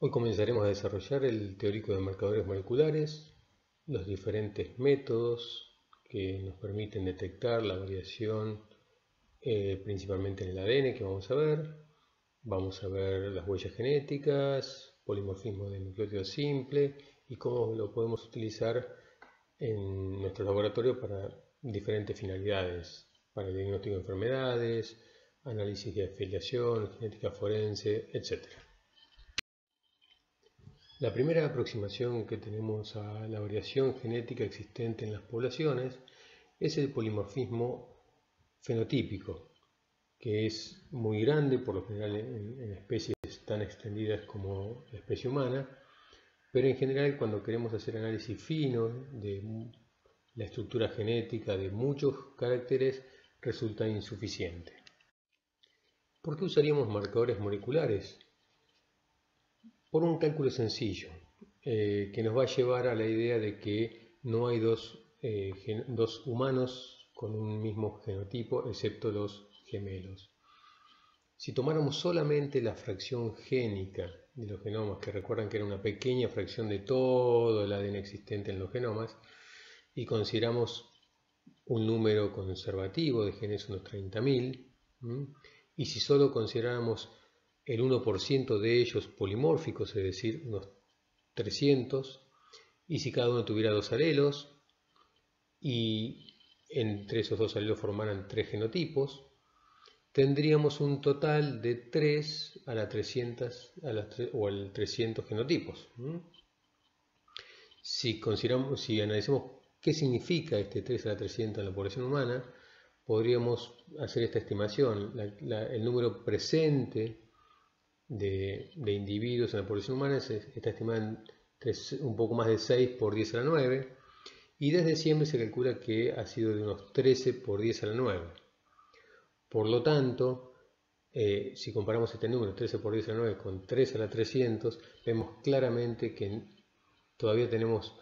Hoy comenzaremos a desarrollar el teórico de marcadores moleculares, los diferentes métodos que nos permiten detectar la variación eh, principalmente en el ADN que vamos a ver. Vamos a ver las huellas genéticas, polimorfismo de nucleótido simple y cómo lo podemos utilizar en nuestro laboratorio para diferentes finalidades, para el diagnóstico de enfermedades, análisis de afiliación, genética forense, etc. La primera aproximación que tenemos a la variación genética existente en las poblaciones es el polimorfismo fenotípico, que es muy grande, por lo general en, especies tan extendidas como la especie humana, pero en general cuando queremos hacer análisis fino de la estructura genética de muchos caracteres resulta insuficiente. ¿Por qué usaríamos marcadores moleculares? Por un cálculo sencillo eh, que nos va a llevar a la idea de que no hay dos, eh, dos humanos con un mismo genotipo excepto los gemelos. Si tomáramos solamente la fracción génica de los genomas, que recuerdan que era una pequeña fracción de todo el ADN existente en los genomas, y consideramos un número conservativo de genes unos 30.000, y si solo consideráramos el 1% de ellos polimórficos, es decir, unos 300, y si cada uno tuviera dos alelos, y entre esos dos alelos formaran tres genotipos, tendríamos un total de 3 a la 300 o al 300 genotipos. Si, consideramos, si analizamos qué significa este 3 a la 300 en la población humana, podríamos hacer esta estimación. el número presente de, individuos en la población humana está estimada en un poco más de 6 por 10 a la 9 y desde siempre se calcula que ha sido de unos 13 por 10 a la 9. Por lo tanto, eh, si comparamos este número 13 por 10 a la 9 con 3 a la 300, vemos claramente que todavía tenemos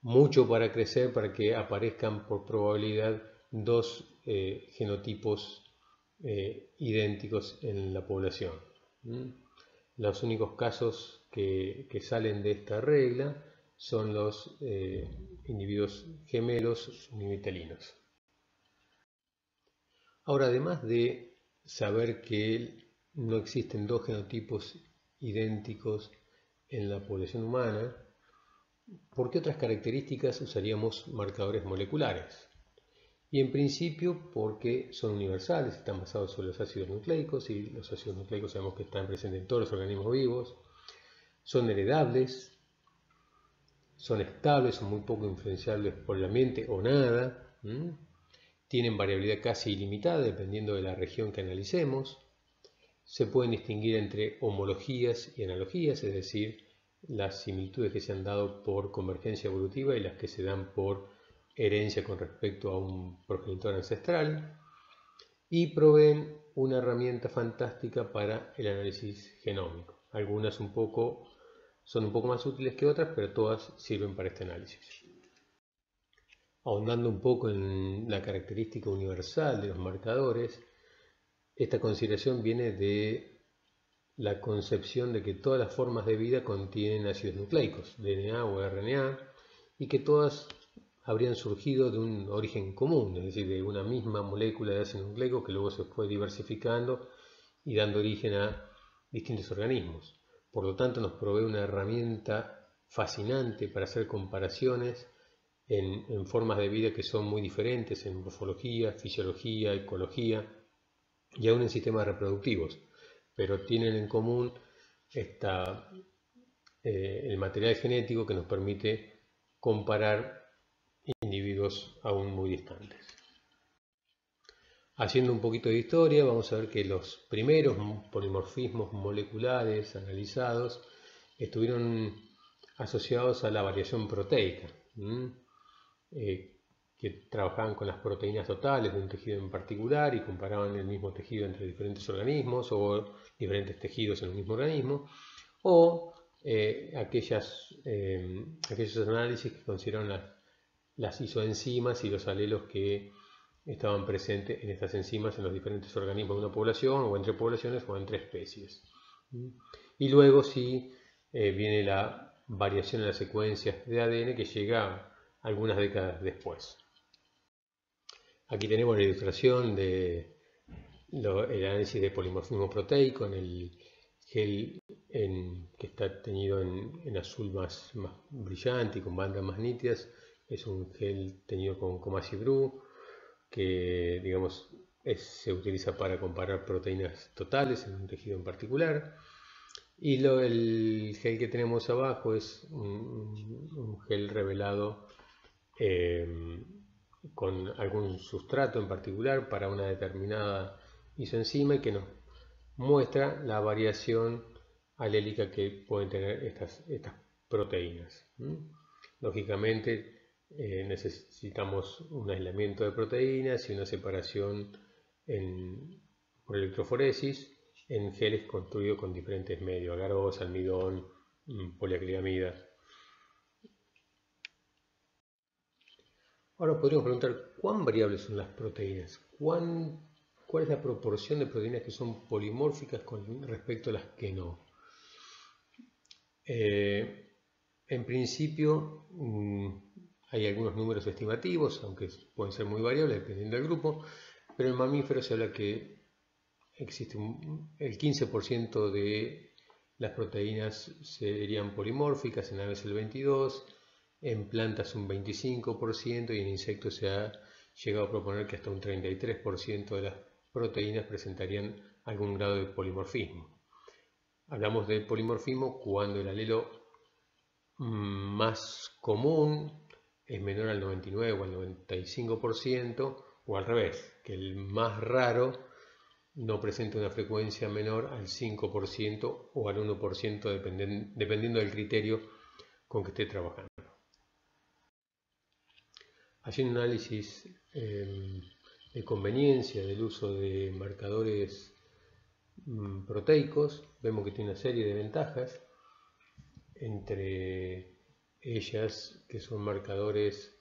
mucho para crecer para que aparezcan por probabilidad dos eh, genotipos eh, idénticos en la población. Los únicos casos que, salen de esta regla son los eh, individuos gemelos univitalinos. Ahora, además de saber que no existen dos genotipos idénticos en la población humana, ¿por qué otras características usaríamos marcadores moleculares? Y en principio porque son universales, están basados sobre los ácidos nucleicos y los ácidos nucleicos sabemos que están presentes en todos los organismos vivos, son heredables, son estables, son muy poco influenciables por el ambiente o nada, tienen variabilidad casi ilimitada dependiendo de la región que analicemos, se pueden distinguir entre homologías y analogías, es decir, las similitudes que se han dado por convergencia evolutiva y las que se dan por herencia con respecto a un progenitor ancestral y proveen una herramienta fantástica para el análisis genómico. Algunas son un poco más útiles que otras, pero todas sirven para este análisis. Ahondando un poco en la característica universal de los marcadores, esta consideración viene de la concepción de que todas las formas de vida contienen ácidos nucleicos, DNA o RNA, y que todas habrían surgido de un origen común, es decir, de una misma molécula de ácido nucleico que luego se fue diversificando y dando origen a distintos organismos. Por lo tanto, nos provee una herramienta fascinante para hacer comparaciones en, formas de vida que son muy diferentes en morfología, fisiología, ecología y aún en sistemas reproductivos, pero tienen en común eh, el material genético que nos permite comparar aún muy distantes. Haciendo un poquito de historia, vamos a ver que los primeros polimorfismos moleculares analizados estuvieron asociados a la variación proteica, eh, que trabajaban con las proteínas totales de un tejido en particular y comparaban el mismo tejido entre diferentes organismos o diferentes tejidos en un mismo organismo, o eh, aquellas, eh, aquellos análisis que consideraron las las isoenzimas y los alelos que estaban presentes en estas enzimas en los diferentes organismos de una población o entre poblaciones o entre especies. Y luego sí eh, viene la variación en las secuencias de ADN que llega algunas décadas después. Aquí tenemos la ilustración del análisis de polimorfismo proteico en el gel que está teñido en, azul más, brillante y con bandas más nítidas. Es un gel teñido con Comasi que digamos se utiliza para comparar proteínas totales en un tejido en particular. Y lo, el gel que tenemos abajo es un, gel revelado eh, con algún sustrato en particular para una determinada isoenzima y que nos muestra la variación alélica que pueden tener estas, estas proteínas. Lógicamente eh, necesitamos un aislamiento de proteínas y una separación por electroforesis en geles construidos con diferentes medios, agarosa, almidón, mm, poliaclilamida. Ahora podríamos preguntar cuán variables son las proteínas, ¿Cuán, cuál es la proporción de proteínas que son polimórficas con respecto a las que no. Eh, en principio mm, hay algunos números estimativos, aunque pueden ser muy variables dependiendo del grupo, pero en mamíferos se habla que existe el 15% de las proteínas serían polimórficas, en aves el 22%, en plantas un 25% y en insectos se ha llegado a proponer que hasta un 33% de las proteínas presentarían algún grado de polimorfismo. Hablamos de polimorfismo cuando el alelo mm, más común es menor al 99 o al 95% o al revés, que el más raro no presenta una frecuencia menor al 5% o al 1% dependiendo del criterio con que esté trabajando. Haciendo un análisis em, de conveniencia del uso de marcadores mm, proteicos, vemos que tiene una serie de ventajas, entre ellas que son marcadores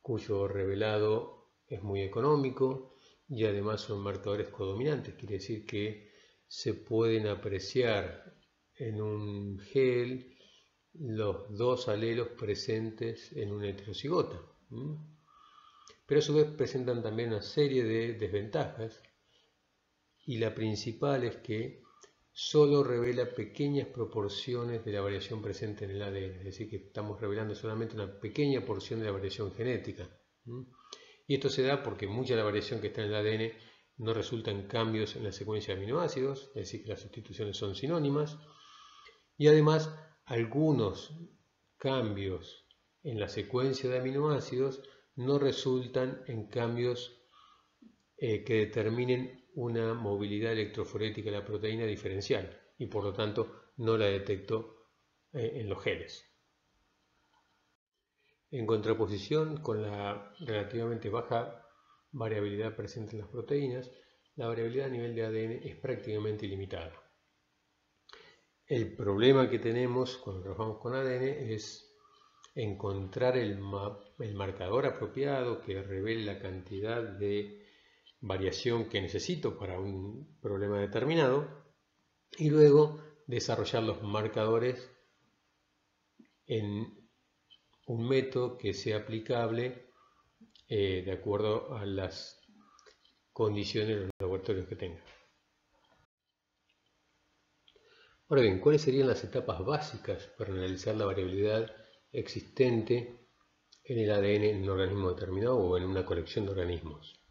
cuyo revelado es muy económico y además son marcadores codominantes, quiere decir que se pueden apreciar en un gel los dos alelos presentes en una heterocigota. Pero a su vez presentan también una serie de desventajas y la principal es que solo revela pequeñas proporciones de la variación presente en el ADN, es decir, que estamos revelando solamente una pequeña porción de la variación genética. Y esto se da porque mucha de la variación que está en el ADN no resulta en cambios en la secuencia de aminoácidos, es decir, que las sustituciones son sinónimas. Y además, algunos cambios en la secuencia de aminoácidos no resultan en cambios eh, que determinen una movilidad electroforética de la proteína diferencial y por lo tanto no la detecto eh, en los genes. En contraposición con la relativamente baja variabilidad presente en las proteínas, la variabilidad a nivel de ADN es prácticamente ilimitada. El problema que tenemos cuando trabajamos con ADN es encontrar el, marcador apropiado que revele la cantidad de variación que necesito para un problema determinado y luego desarrollar los marcadores en un método que sea aplicable eh, de acuerdo a las condiciones de los laboratorios que tenga. Ahora bien, ¿cuáles serían las etapas básicas para analizar la variabilidad existente en el ADN en un organismo determinado o en una colección de organismos?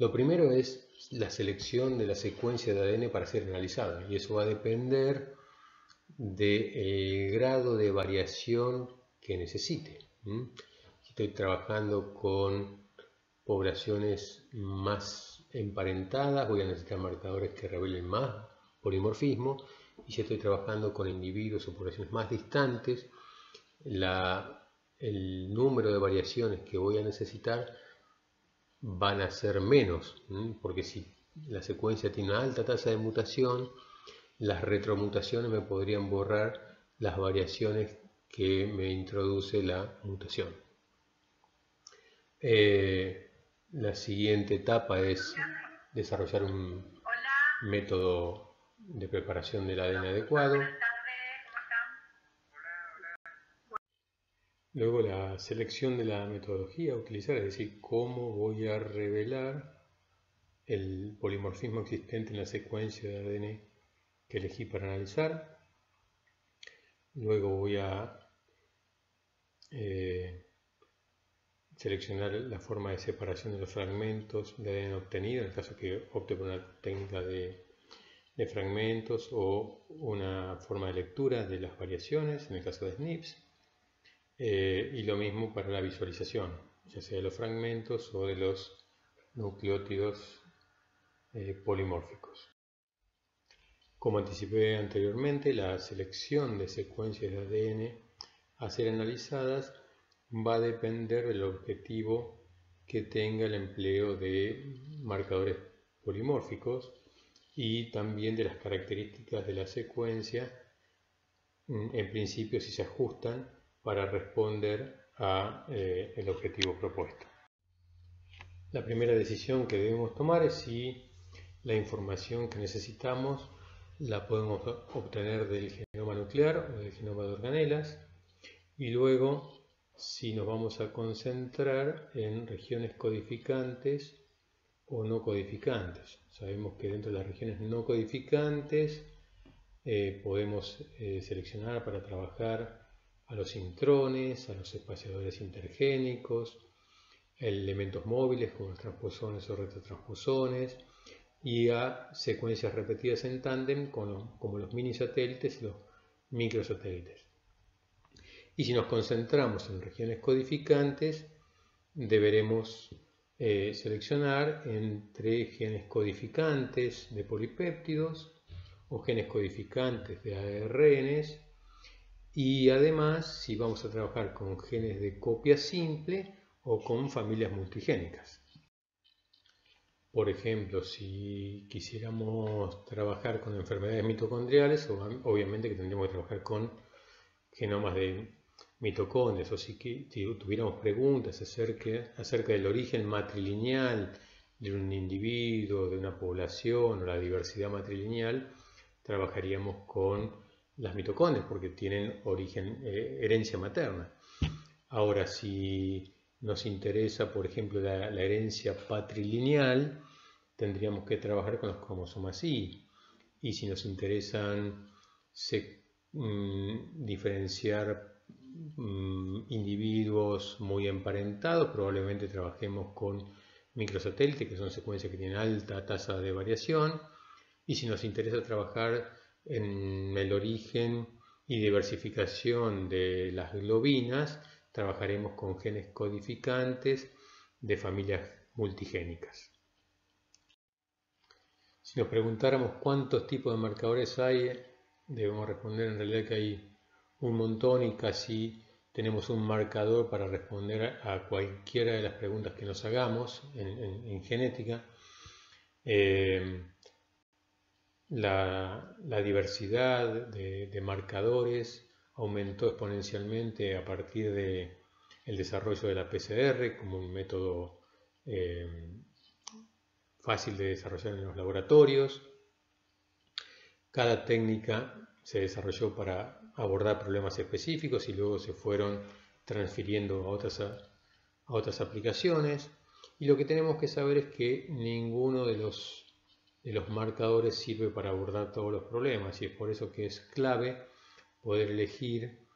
Lo primero es la selección de la secuencia de ADN para ser analizada y eso va a depender del grado de variación que necesite. Si estoy trabajando con poblaciones más emparentadas, voy a necesitar marcadores que revelen más polimorfismo. Y si estoy trabajando con individuos o poblaciones más distantes, el número de variaciones que voy a necesitar van a ser menos, porque si la secuencia tiene una alta tasa de mutación, las retromutaciones me podrían borrar las variaciones que me introduce la mutación. Eh, la siguiente etapa es desarrollar un método de preparación del ADN adecuado Luego la selección de la metodología a utilizar, es decir, cómo voy a revelar el polimorfismo existente en la secuencia de ADN que elegí para analizar. Luego voy a eh, seleccionar la forma de separación de los fragmentos de ADN obtenido, en el caso que opte por una técnica de, fragmentos o una forma de lectura de las variaciones, en el caso de SNPs. Eh, y lo mismo para la visualización, ya sea de los fragmentos o de los nucleótidos eh, polimórficos. Como anticipé anteriormente, la selección de secuencias de ADN a ser analizadas va a depender del objetivo que tenga el empleo de marcadores polimórficos y también de las características de la secuencia, mm, en principio si se ajustan para responder a eh, el objetivo propuesto. La primera decisión que debemos tomar es si la información que necesitamos la podemos obtener del genoma nuclear o del genoma de organelas y luego si nos vamos a concentrar en regiones codificantes o no codificantes. Sabemos que dentro de las regiones no codificantes eh, podemos eh, seleccionar para trabajar a los intrones, a los espaciadores intergénicos, elementos móviles como los transposones o retrotransposones, y a secuencias repetidas en tándem como los mini satélites y los microsatélites. Y si nos concentramos en regiones codificantes, deberemos eh, seleccionar entre genes codificantes de polipéptidos o genes codificantes de ARNs y además si vamos a trabajar con genes de copia simple o con familias multigénicas. Por ejemplo, si quisiéramos trabajar con enfermedades mitocondriales, obviamente que tendríamos que trabajar con genomas de mitocondrias, o si, tuviéramos preguntas acerca, del origen matrilineal de un individuo, de una población o la diversidad matrilineal, trabajaríamos con las mitocondrias porque tienen origen, eh, herencia materna. Ahora, si nos interesa, por ejemplo, la, herencia patrilineal, tendríamos que trabajar con los cromosomas Y. Y si nos interesan mm, diferenciar mm, individuos muy emparentados, probablemente trabajemos con microsatélites, que son secuencias que tienen alta tasa de variación. Y si nos interesa trabajar en el origen y diversificación de las globinas, trabajaremos con genes codificantes de familias multigénicas. Si nos preguntáramos cuántos tipos de marcadores hay, debemos responder en realidad que hay un montón y casi tenemos un marcador para responder a cualquiera de las preguntas que nos hagamos en, genética. Eh, la, diversidad de marcadores aumentó exponencialmente a partir del desarrollo de la PCR como un método eh, fácil de desarrollar en los laboratorios. Cada técnica se desarrolló para abordar problemas específicos y luego se fueron transfiriendo a otras, a otras aplicaciones. Y lo que tenemos que saber es que ninguno de los, de los marcadores sirve para abordar todos los problemas y es por eso que es clave poder elegir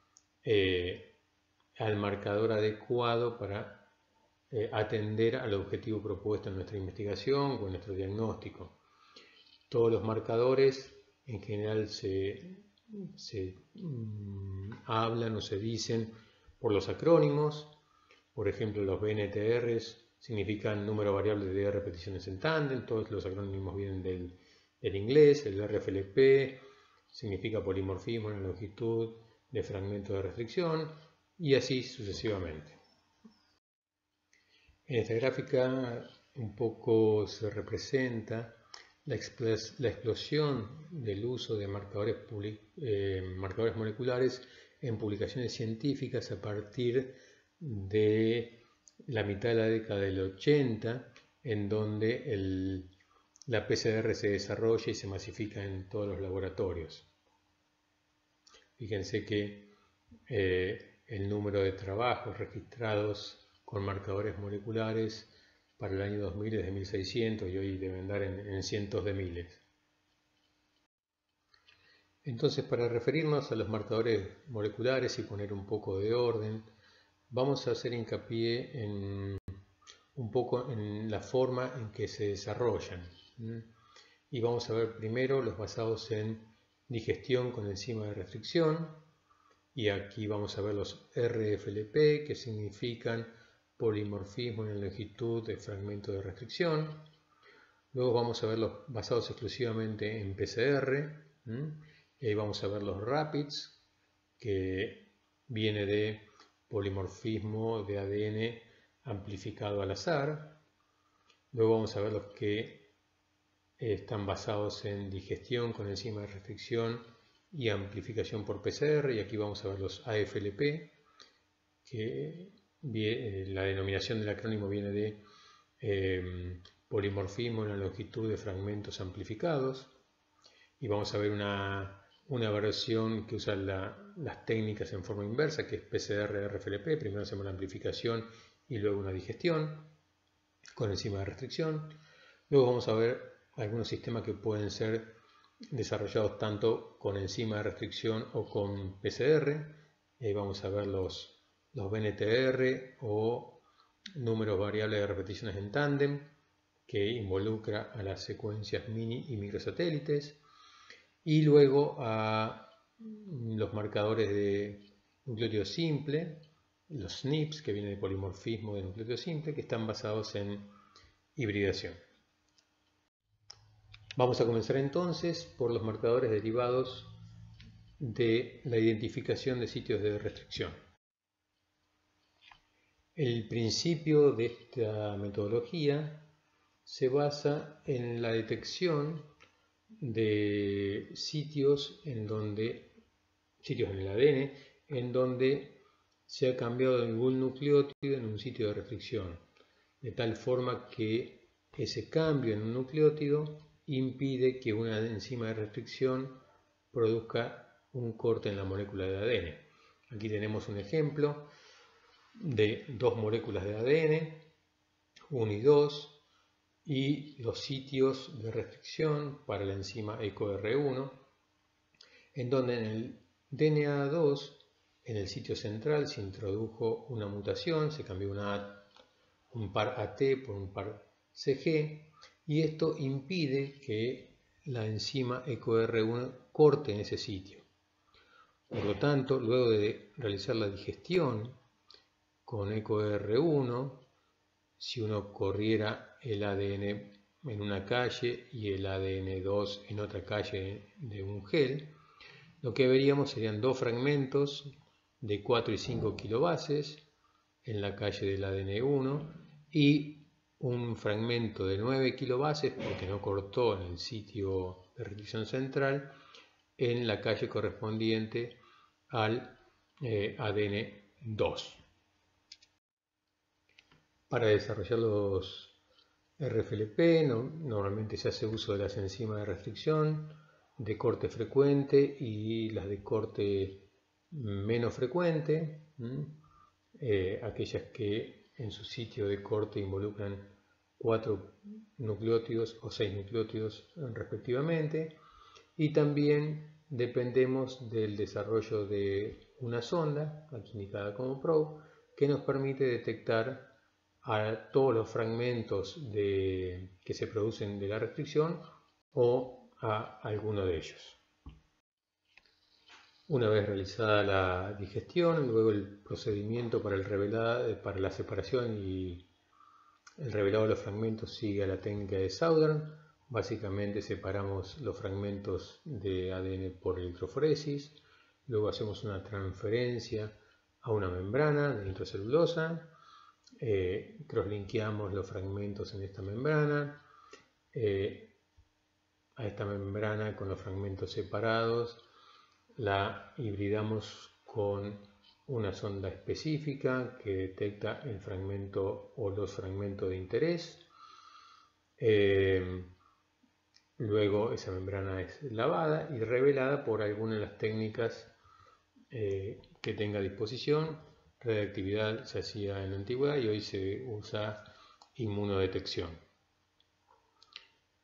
eh, al marcador adecuado para eh, atender al objetivo propuesto en nuestra investigación o en nuestro diagnóstico. Todos los marcadores en general se, mm, hablan o se dicen por los acrónimos, por ejemplo los BNTRs significan número variable de repeticiones en tándem, todos los acrónimos vienen del, inglés, el RFLP significa polimorfismo en la longitud de fragmento de restricción y así sucesivamente. En esta gráfica un poco se representa la, explosión del uso de eh, marcadores moleculares en publicaciones científicas a partir de la mitad de la década del 80, en donde la PCR se desarrolla y se masifica en todos los laboratorios. Fíjense que eh, el número de trabajos registrados con marcadores moleculares para el año 2000 es de 1600 y hoy deben dar en, cientos de miles. Entonces, para referirnos a los marcadores moleculares y poner un poco de orden, vamos a hacer hincapié en un poco en la forma en que se desarrollan. Y vamos a ver primero los basados en digestión con enzima de restricción. Y aquí vamos a ver los RFLP, que significan polimorfismo en la longitud de fragmento de restricción. Luego vamos a ver los basados exclusivamente en PCR. Y ahí vamos a ver los RAPIDS, que viene de polimorfismo de ADN amplificado al azar. Luego vamos a ver los que están basados en digestión con enzima de restricción y amplificación por PCR. Y aquí vamos a ver los AFLP, que eh, la denominación del acrónimo viene de em, polimorfismo en la longitud de fragmentos amplificados. Y vamos a ver una, versión que usa las técnicas en forma inversa, que es PCR-RFLP. Primero hacemos la amplificación y luego una digestión con enzima de restricción. Luego vamos a ver algunos sistemas que pueden ser desarrollados tanto con enzima de restricción o con PCR. Ahí vamos a ver los, los BNTR o números variables de repeticiones en tándem que involucra a las secuencias mini y microsatélites. Y luego a los marcadores de nucleótido simple, los SNPs, que vienen de polimorfismo de nucleótido simple, que están basados en hibridación. Vamos a comenzar entonces por los marcadores derivados de la identificación de sitios de restricción. El principio de esta metodología se basa en la detección de sitios en donde sitios en el ADN en donde se ha cambiado algún nucleótido en un sitio de restricción, de tal forma que ese cambio en un nucleótido impide que una enzima de restricción produzca un corte en la molécula de ADN. Aquí tenemos un ejemplo de dos moléculas de ADN, 1 y 2, y los sitios de restricción para la enzima EcoR1, en donde en el DNA2 en el sitio central se introdujo una mutación, se cambió un par AT por un par CG y esto impide que la enzima EcoR1 corte en ese sitio. Por lo tanto, luego de realizar la digestión con EcoR1, si uno corriera el ADN en una calle y el ADN2 en otra calle de un gel, lo que veríamos serían dos fragmentos de 4 y 5 kilobases en la calle del ADN1 y un fragmento de 9 kilobases porque no cortó en el sitio de restricción central en la calle correspondiente al eh, ADN2. Para desarrollar los RFLP normalmente se hace uso de las enzimas de restricción de corte frecuente y las de corte menos frecuente, eh, aquellas que en su sitio de corte involucran cuatro nucleótidos o seis nucleótidos respectivamente, y también dependemos del desarrollo de una sonda, aquí indicada como PROBE, que nos permite detectar a todos los fragmentos que se producen de la restricción o a alguno de ellos. Una vez realizada la digestión, luego el procedimiento para, el revelado, para la separación y el revelado de los fragmentos sigue a la técnica de Southern. Básicamente separamos los fragmentos de ADN por electroforesis, luego hacemos una transferencia a una membrana de intracelulosa, eh, crosslinkeamos los fragmentos en esta membrana, eh, a esta membrana con los fragmentos separados la hibridamos con una sonda específica que detecta el fragmento o los fragmentos de interés. Eh, luego esa membrana es lavada y revelada por alguna de las técnicas eh, que tenga a disposición. Reactividad se hacía en la antigüedad y hoy se usa inmunodetección.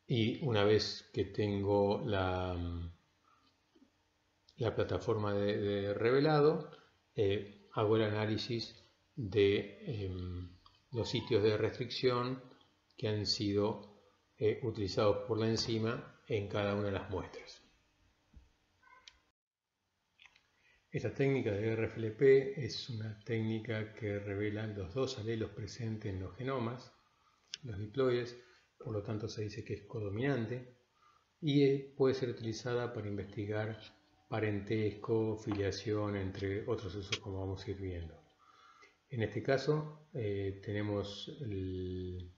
Y una vez que tengo la, la plataforma de, revelado, eh, hago el análisis de em, los sitios de restricción que han sido eh, utilizados por la enzima en cada una de las muestras. Esta técnica de RFLP es una técnica que revela los dos alelos presentes en los genomas, los diploides, por lo tanto se dice que es codominante y eh, puede ser utilizada para investigar parentesco, filiación, entre otros usos como vamos a ir viendo. En este caso eh, tenemos el,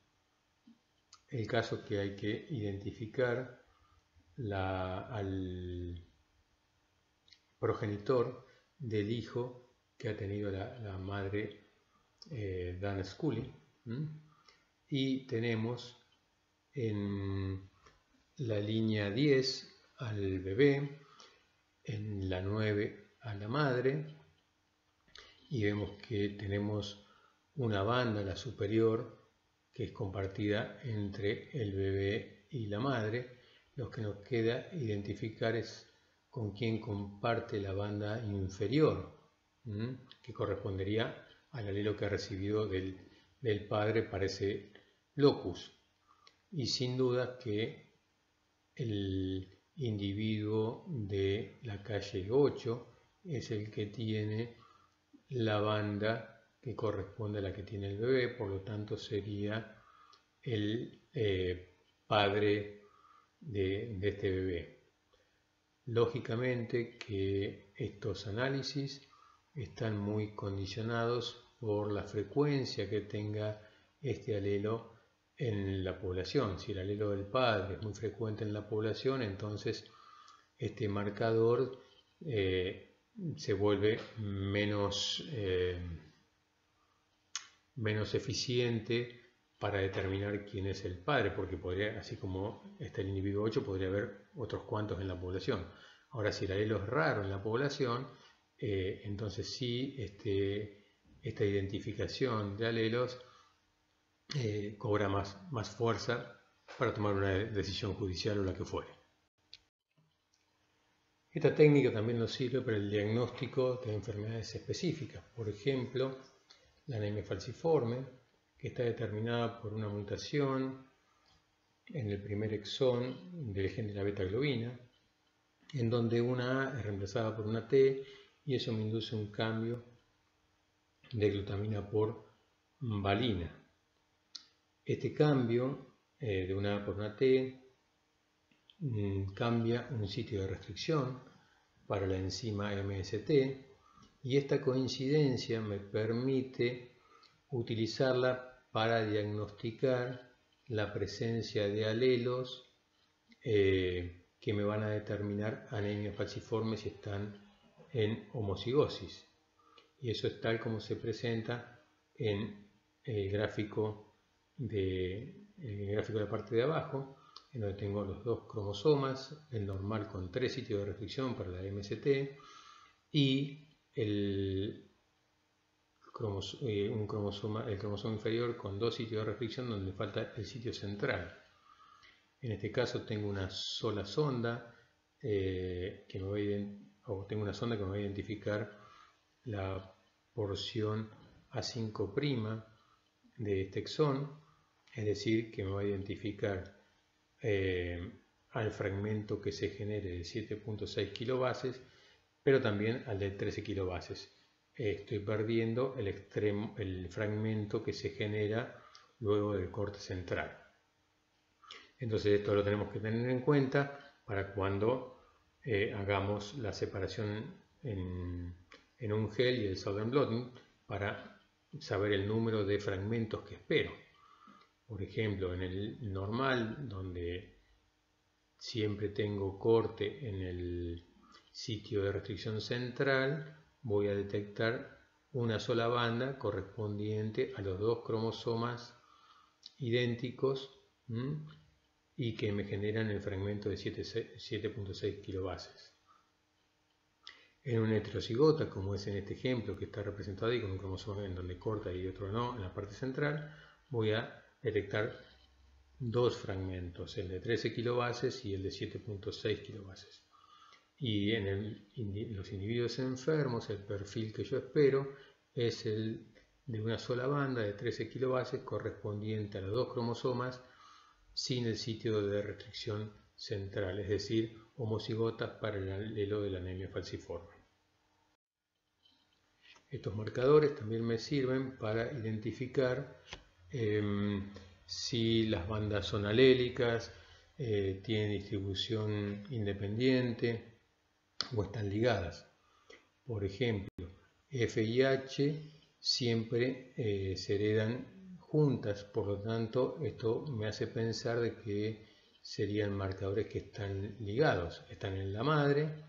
caso que hay que identificar al progenitor del hijo que ha tenido la, madre eh, Dan Scully. Y tenemos en la línea 10 al bebé, en la 9 a la madre y vemos que tenemos una banda, la superior, que es compartida entre el bebé y la madre. Lo que nos queda identificar es con quién comparte la banda inferior, que correspondería al alelo que ha recibido del, del padre para ese locus. Y sin duda que el individuo de la calle 8 es el que tiene la banda que corresponde a la que tiene el bebé, por lo tanto sería el eh, padre de, de este bebé. Lógicamente que estos análisis están muy condicionados por la frecuencia que tenga este alelo en la población. Si el alelo del padre es muy frecuente en la población, entonces este marcador eh, se vuelve menos, eh, menos eficiente para determinar quién es el padre, porque podría, así como está el individuo 8, podría haber otros cuantos en la población. Ahora, si el alelo es raro en la población, eh, entonces sí, este, esta identificación de alelos eh, cobra más, más fuerza para tomar una decisión judicial o la que fuere. Esta técnica también nos sirve para el diagnóstico de enfermedades específicas, por ejemplo, la anemia falciforme, que está determinada por una mutación en el primer exón del gen de la beta-globina, en donde una A es reemplazada por una T y eso me induce un cambio de glutamina por valina. Este cambio eh, de una A por una T mm, cambia un sitio de restricción para la enzima MST y esta coincidencia me permite utilizarla para diagnosticar la presencia de alelos eh, que me van a determinar anemia falciforme si están en homocigosis. Y eso es tal como se presenta en el gráfico de, el gráfico de la parte de abajo, en donde tengo los dos cromosomas, el normal con tres sitios de restricción para la MST y el, eh, un cromosoma, el cromosoma inferior con dos sitios de restricción donde falta el sitio central. En este caso tengo una sola sonda eh, que me va o tengo una sonda que me va a identificar la porción A5' de este exón es decir, que me va a identificar eh, al fragmento que se genere de 7.6 kilobases, pero también al de 13 kilobases. Estoy perdiendo el, extremo, el fragmento que se genera luego del corte central. Entonces esto lo tenemos que tener en cuenta para cuando eh, hagamos la separación en, en, un gel y el Southern Blotting para saber el número de fragmentos que espero. Por ejemplo, en el normal, donde siempre tengo corte en el sitio de restricción central, voy a detectar una sola banda correspondiente a los dos cromosomas idénticos y que me generan el fragmento de 7.6 kilobases. En una heterocigota, como es en este ejemplo que está representado ahí con un cromosoma en donde corta y otro no, en la parte central, voy a detectar dos fragmentos, el de 13 kilobases y el de 7.6 kilobases. Y en, los individuos enfermos, el perfil que yo espero es el de una sola banda de 13 kilobases correspondiente a los dos cromosomas sin el sitio de restricción central, es decir, homocigotas para el alelo de la anemia falciforme. Estos marcadores también me sirven para identificar em, si las bandas son alélicas, eh, tienen distribución independiente o están ligadas. Por ejemplo, F y H siempre eh, se heredan juntas, por lo tanto esto me hace pensar de que serían marcadores que están ligados, están en la madre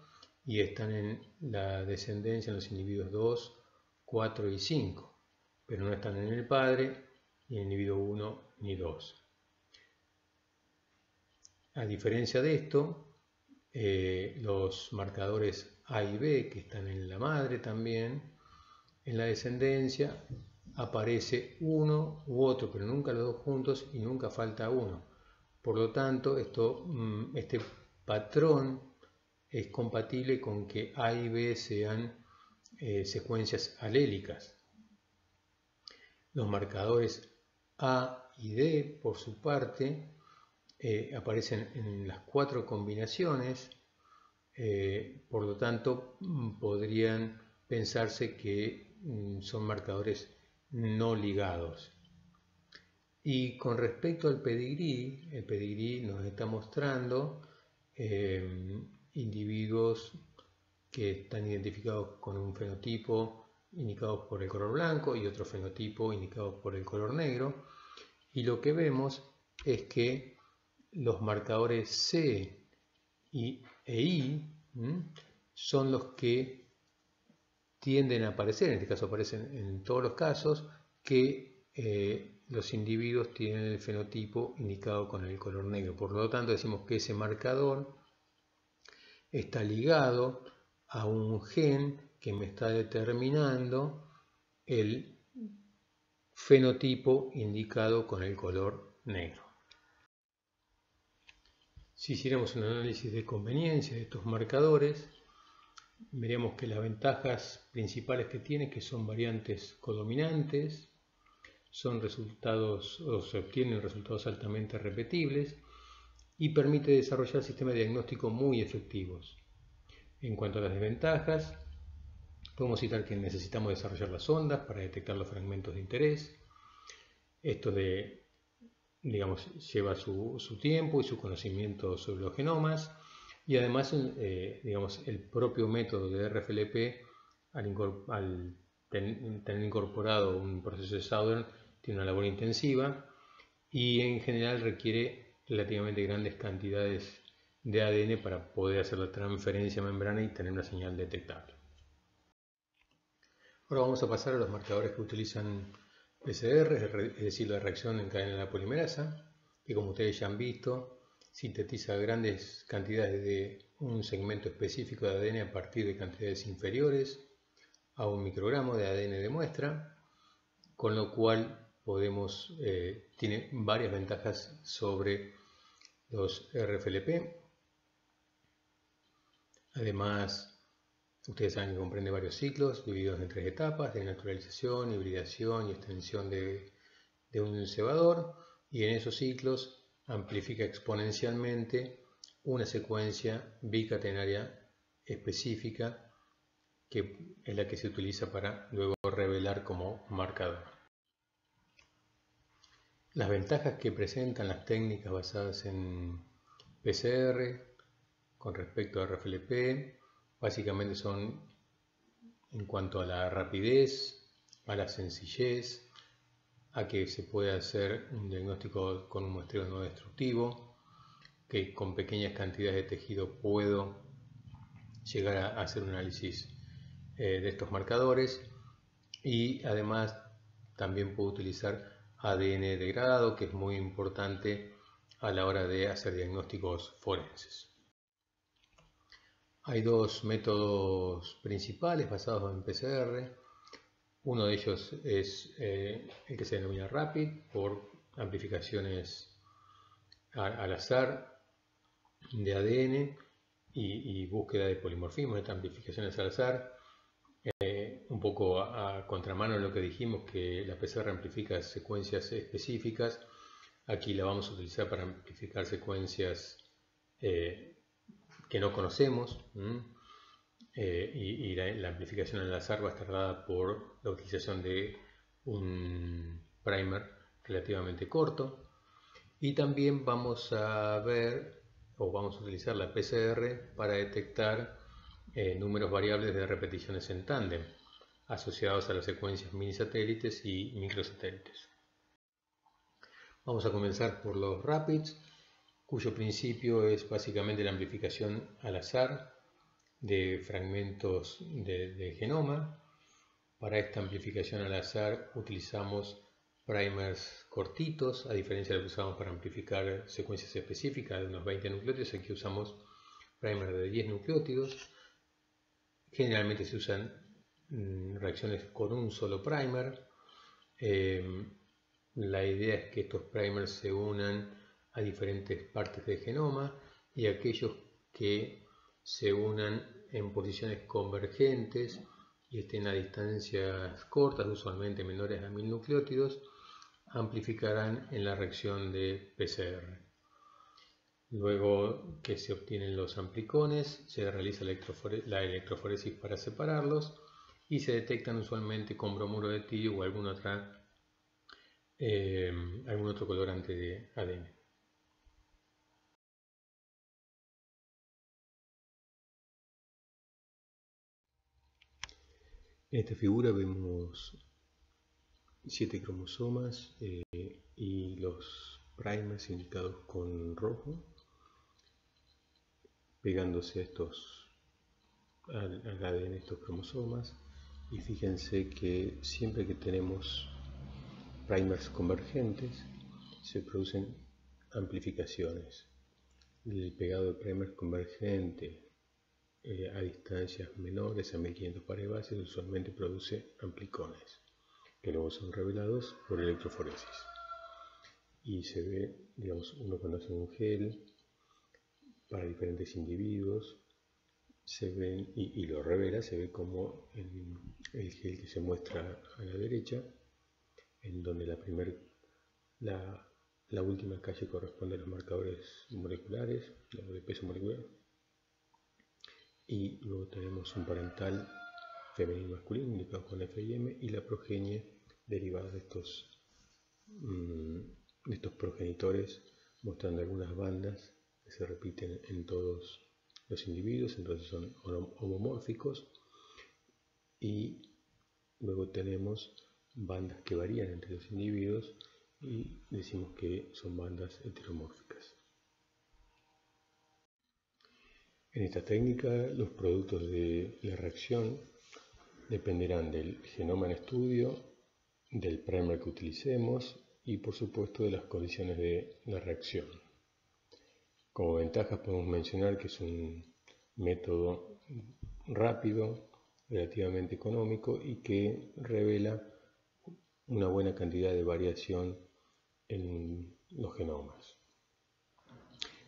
y están en la descendencia en los individuos 2, 4 y 5, pero no están en el padre ni en el individuo 1 ni 2. A diferencia de esto, eh, los marcadores A y B, que están en la madre también, en la descendencia aparece uno u otro, pero nunca los dos juntos y nunca falta uno. Por lo tanto, esto, mm, este patrón es compatible con que A y B sean eh, secuencias alélicas. Los marcadores A y D, por su parte, eh, aparecen en las cuatro combinaciones, eh, por lo tanto mm, podrían pensarse que Mm, son marcadores no ligados. Y con respecto al pedigrí, el pedigrí nos está mostrando em, individuos que están identificados con un fenotipo indicados por el color blanco y otro fenotipo indicado por el color negro. Y lo que vemos es que los marcadores C y, e I son los que tienden a aparecer, en este caso aparecen en todos los casos, que eh, los individuos tienen el fenotipo indicado con el color negro. Por lo tanto, decimos que ese marcador está ligado a un gen que me está determinando el fenotipo indicado con el color negro. Si hiciéramos un análisis de conveniencia de estos marcadores, veremos que las ventajas principales que tiene, que son variantes codominantes, son resultados o se obtienen resultados altamente repetibles y permite desarrollar sistemas de diagnóstico muy efectivos. En cuanto a las desventajas, podemos citar que necesitamos desarrollar las ondas para detectar los fragmentos de interés. Esto de, digamos, lleva su, su tiempo y su conocimiento sobre los genomas y además, eh, digamos, el propio método de RFLP, al, tener incorporado un proceso de Southern, tiene una labor intensiva y en general requiere relativamente grandes cantidades de ADN para poder hacer la transferencia a membrana y tener una señal detectable. Ahora vamos a pasar a los marcadores que utilizan PCR, es decir, la reacción en cadena de la polimerasa, que como ustedes ya han visto, sintetiza grandes cantidades de un segmento específico de ADN a partir de cantidades inferiores a un microgramo de ADN de muestra, con lo cual podemos, eh, tiene varias ventajas sobre los RFLP. Además, ustedes saben que comprende varios ciclos divididos en tres etapas de naturalización, hibridación y extensión de, de un cebador, y en esos ciclos amplifica exponencialmente una secuencia bicatenaria específica que es la que se utiliza para luego revelar como marcador. Las ventajas que presentan las técnicas basadas en PCR con respecto a RFLP básicamente son en cuanto a la rapidez, a la sencillez, a que se puede hacer un diagnóstico con un muestreo no destructivo, que con pequeñas cantidades de tejido puedo llegar a hacer un análisis eh, de estos marcadores y además también puedo utilizar ADN degradado que es muy importante a la hora de hacer diagnósticos forenses. Hay dos métodos principales basados en PCR. Uno de ellos es eh, el que se denomina RAPID por amplificaciones al azar de ADN y, búsqueda de polimorfismo, de amplificaciones al azar. Eh, un poco a, contramano de lo que dijimos que la PCR amplifica secuencias específicas. Aquí la vamos a utilizar para amplificar secuencias eh, que no conocemos eh, y, la, amplificación al azar va a estar dada por la utilización de un primer relativamente corto. Y también vamos a ver o vamos a utilizar la PCR para detectar eh, números variables de repeticiones en tándem asociados a las secuencias mini satélites y microsatélites. Vamos a comenzar por los rapids cuyo principio es básicamente la amplificación al azar de fragmentos de, genoma. Para esta amplificación al azar utilizamos primers cortitos, a diferencia de lo que usamos para amplificar secuencias específicas de unos 20 nucleótidos, aquí usamos primers de 10 nucleótidos. Generalmente se usan mm, reacciones con un solo primer. Eh, la idea es que estos primers se unan a diferentes partes del genoma y aquellos que se unan en posiciones convergentes y estén a distancias cortas, usualmente menores a mil nucleótidos, amplificarán en la reacción de PCR. Luego que se obtienen los amplicones, se realiza la electroforesis para separarlos y se detectan usualmente con bromuro de tilio o algún, otra, eh, algún otro colorante de ADN. En esta figura vemos siete cromosomas eh, y los primers indicados con rojo pegándose a estos al, ADN de estos cromosomas. Y fíjense que siempre que tenemos primers convergentes se producen amplificaciones. El pegado de primer convergente eh, a distancias menores a 1500 pares bases usualmente produce amplicones, que luego son revelados por electroforesis. Y se ve, digamos, uno cuando hace un gel para diferentes individuos, se ven, y, lo revela, se ve como el, el, gel que se muestra a la derecha, en donde la, primer, la, la última calle corresponde a los marcadores moleculares, de peso molecular, y luego tenemos un parental femenino masculino indicado con FIM y la progenie derivada de estos, mm, de estos progenitores mostrando algunas bandas que se repiten en todos los individuos, entonces son homomórficos y luego tenemos bandas que varían entre los individuos y decimos que son bandas heteromórficas. En esta técnica, los productos de la reacción dependerán del genoma en estudio, del primer que utilicemos y por supuesto de las condiciones de la reacción. Como ventajas podemos mencionar que es un método rápido, relativamente económico y que revela una buena cantidad de variación en los genomas.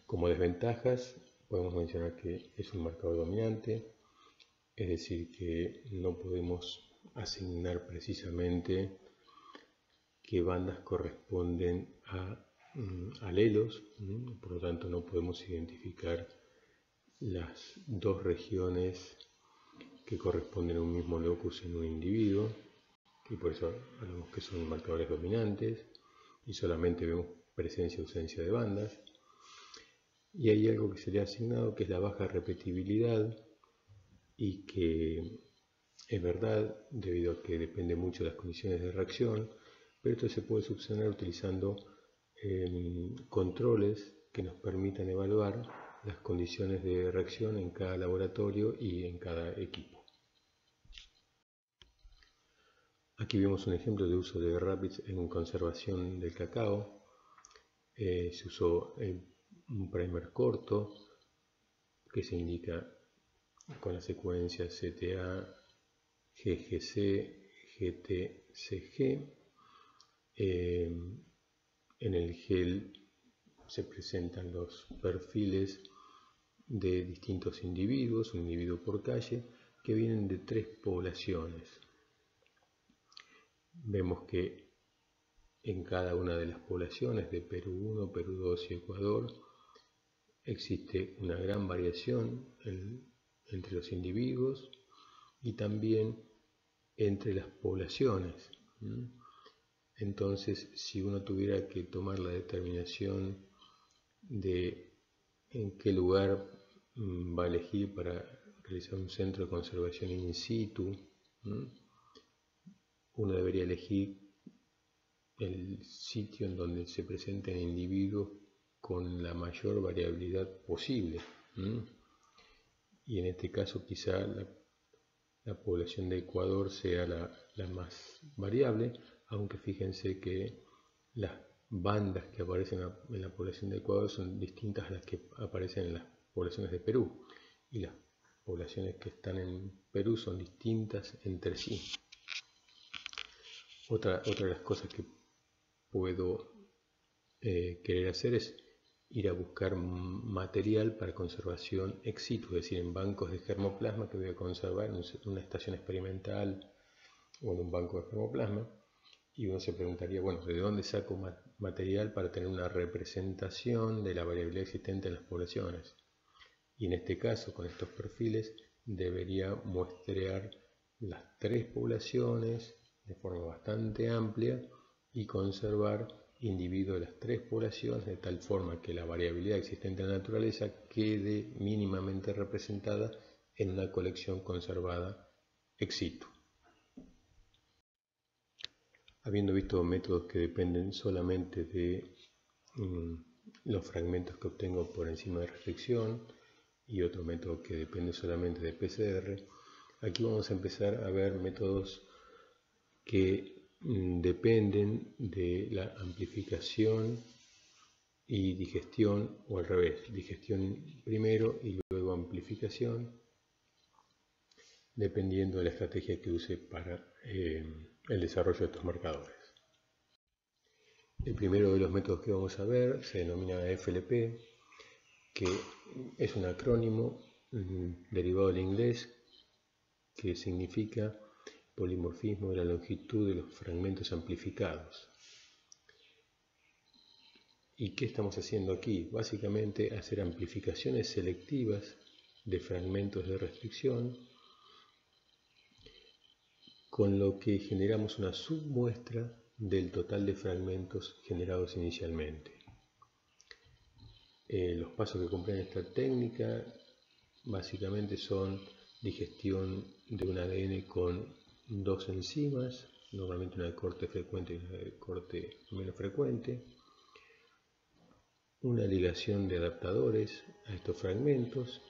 Como desventajas podemos mencionar que es un marcador dominante, es decir, que no podemos asignar precisamente qué bandas corresponden a mm, alelos, por lo tanto no podemos identificar las dos regiones que corresponden a un mismo locus en un individuo, y por eso hablamos que son marcadores dominantes, y solamente vemos presencia o ausencia de bandas. Y hay algo que se le ha asignado que es la baja repetibilidad y que es verdad debido a que depende mucho de las condiciones de reacción, pero esto se puede subsanar utilizando em, controles que nos permitan evaluar las condiciones de reacción en cada laboratorio y en cada equipo. Aquí vemos un ejemplo de uso de RAPIDS en conservación del cacao. Eh, se usó el un primer corto que se indica con la secuencia CTA, GGC, GTCG. Eh, en el GEL se presentan los perfiles de distintos individuos, un individuo por calle, que vienen de tres poblaciones. Vemos que en cada una de las poblaciones de Perú 1, Perú 2 y Ecuador existe una gran variación entre los individuos y también entre las poblaciones. Entonces, si uno tuviera que tomar la determinación de en qué lugar mm, va a elegir para realizar un centro de conservación in situ, uno debería elegir el sitio en donde se presenten individuos con la mayor variabilidad posible. Y en este caso quizá la, población de Ecuador sea la, más variable, aunque fíjense que las bandas que aparecen en la población de Ecuador son distintas a las que aparecen en las poblaciones de Perú. Y las poblaciones que están en Perú son distintas entre sí. Otra, otra de las cosas que puedo eh, querer hacer es ir a buscar material para conservación ex situ, es decir, en bancos de germoplasma que voy a conservar en una estación experimental o en un banco de germoplasma. Y uno se preguntaría, bueno, ¿de dónde saco material para tener una representación de la variabilidad existente en las poblaciones? y en este caso con estos perfiles debería muestrear las tres poblaciones de forma bastante amplia y conservar individuos de las tres poblaciones de tal forma que la variabilidad existente en la naturaleza quede mínimamente representada en una colección conservada ex situ. Habiendo visto métodos que dependen solamente de mm, los fragmentos que obtengo por encima de restricción, y otro método que depende solamente de PCR, aquí vamos a empezar a ver métodos que dependen de la amplificación y digestión o al revés, digestión primero y luego amplificación dependiendo de la estrategia que use para eh, el desarrollo de estos marcadores. El primero de los métodos que vamos a ver se denomina FLP, que es un acrónimo mm, derivado del inglés que significa polimorfismo de la longitud de los fragmentos amplificados. ¿Y qué estamos haciendo aquí? Básicamente hacer amplificaciones selectivas de fragmentos de restricción con lo que generamos una submuestra del total de fragmentos generados inicialmente. Eh, los pasos que cumplen esta técnica básicamente son digestión de un ADN con dos enzimas, normalmente una de corte frecuente y una de corte menos frecuente, una ligación de adaptadores a estos fragmentos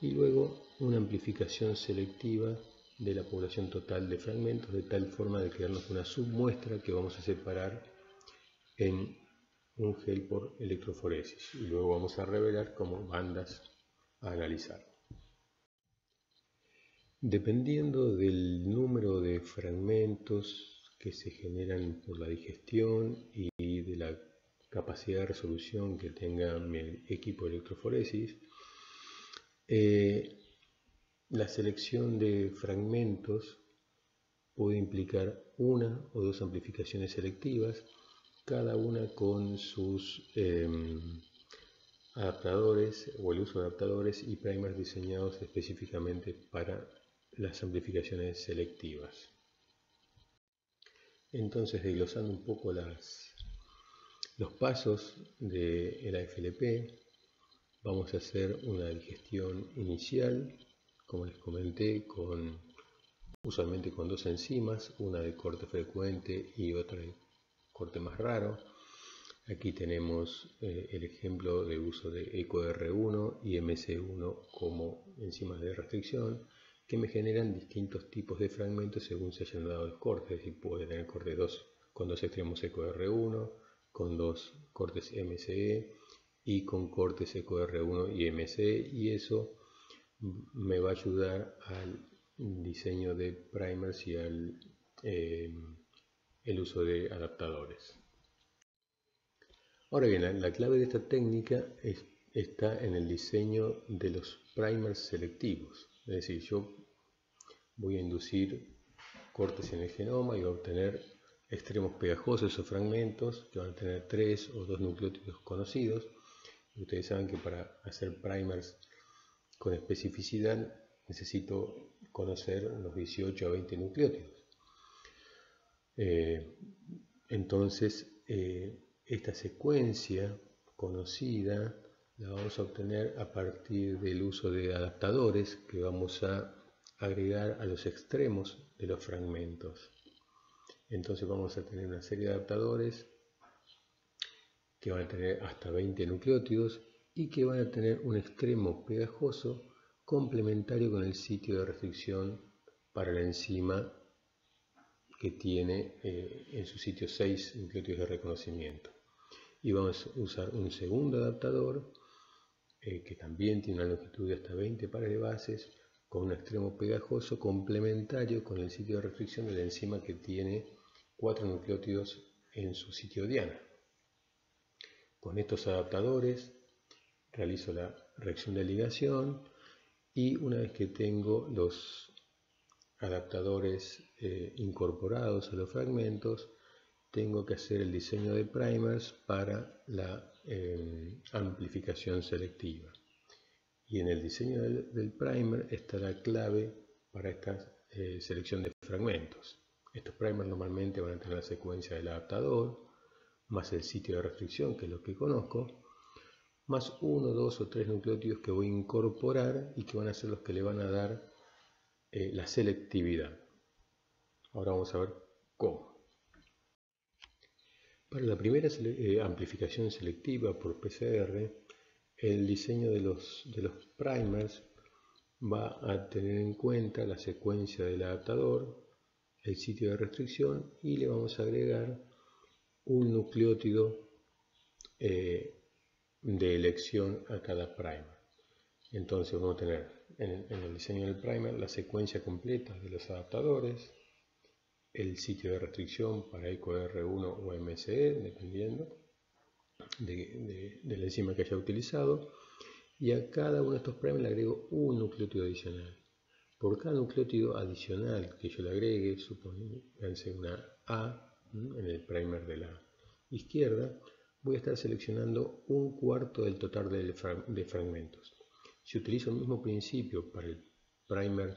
y luego una amplificación selectiva de la población total de fragmentos de tal forma de crearnos una submuestra que vamos a separar en un gel por electroforesis y luego vamos a revelar como bandas a analizar. Dependiendo del número de fragmentos que se generan por la digestión y de la capacidad de resolución que tenga mi equipo de electroforesis, eh, la selección de fragmentos puede implicar una o dos amplificaciones selectivas cada una con sus em, adaptadores o el uso de adaptadores y primers diseñados específicamente para las amplificaciones selectivas. Entonces, desglosando un poco las, los pasos de la vamos a hacer una digestión inicial, como les comenté, con usualmente con dos enzimas, una de corte frecuente y otra de corte más raro. Aquí tenemos eh, el ejemplo de uso de EcoR1 y MC1 como enzimas de restricción que me generan distintos tipos de fragmentos según se hayan dado los cortes. Y puede tener corte 2 con dos extremos EcoR1, con dos cortes MCE y con cortes EcoR1 y MCE y eso me va a ayudar al diseño de primers y al eh, el uso de adaptadores. Ahora bien, la, clave de esta técnica está en el diseño de los primers selectivos. Es decir, yo voy a inducir cortes en el genoma y voy a obtener extremos pegajosos o fragmentos que van a tener tres o dos nucleótidos conocidos. ustedes saben que para hacer primers con especificidad necesito conocer unos 18 a 20 nucleótidos. Eh, entonces, eh, esta secuencia conocida la vamos a obtener a partir del uso de adaptadores que vamos a agregar a los extremos de los fragmentos. Entonces vamos a tener una serie de adaptadores que van a tener hasta 20 nucleótidos y que van a tener un extremo pegajoso complementario con el sitio de restricción para la enzima que tiene eh, en su sitio 6 nucleótidos de reconocimiento. Y vamos a usar un segundo adaptador eh, que también tiene una longitud de hasta 20 pares de bases con un extremo pegajoso complementario con el sitio de restricción de la enzima que tiene 4 nucleótidos en su sitio diana. Con estos adaptadores realizo la reacción de ligación y una vez que tengo los adaptadores eh, incorporados a los fragmentos, tengo que hacer el diseño de primers para la eh, amplificación selectiva. Y en el diseño del, primer está la clave para esta eh, selección de fragmentos. Estos primers normalmente van a tener la secuencia del adaptador, más el sitio de restricción, que es lo que conozco, más uno, dos o tres nucleótidos que voy a incorporar y que van a ser los que le van a dar eh, la selectividad. Ahora vamos a ver cómo. Para la primera eh, amplificación selectiva por PCR, el diseño de los, de los primers va a tener en cuenta la secuencia del adaptador, el sitio de restricción y le vamos a agregar un nucleótido eh, de elección a cada primer. Entonces vamos a tener en, el diseño del primer la secuencia completa de los adaptadores, el sitio de restricción para EcoR1 o MSE, dependiendo de, la enzima que haya utilizado, y a cada uno de estos primers le agrego un nucleótido adicional. Por cada nucleótido adicional que yo le agregue, supónganse una A en el primer de la izquierda, voy a estar seleccionando un cuarto del total de fragmentos. Si utilizo el mismo principio para el primer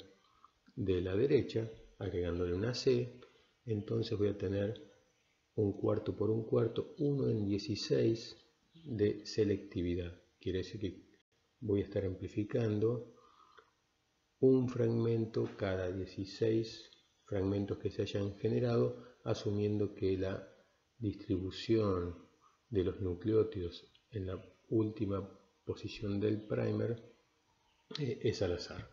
de la derecha, agregándole una C, entonces voy a tener un cuarto por un cuarto, 1 en 16 de selectividad. Quiere decir que voy a estar amplificando un fragmento cada 16 fragmentos que se hayan generado, asumiendo que la distribución de los nucleótidos en la última posición del primer eh, es al azar.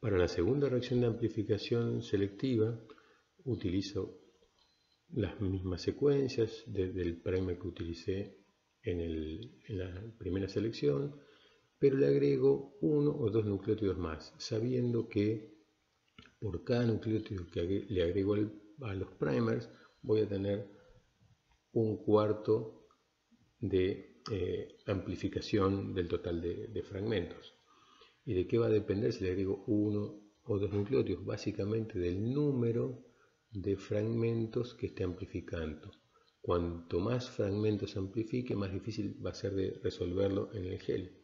Para la segunda reacción de amplificación selectiva utilizo las mismas secuencias del primer que utilicé en, la primera selección, pero le agrego uno o dos nucleótidos más, sabiendo que por cada nucleótido que le agrego a los primers voy a tener un cuarto de eh, amplificación del total de, fragmentos. ¿Y de qué va a depender si le agrego uno o dos nucleótidos? Básicamente del número de fragmentos que esté amplificando. Cuanto más fragmentos amplifique, más difícil va a ser de resolverlo en el gel.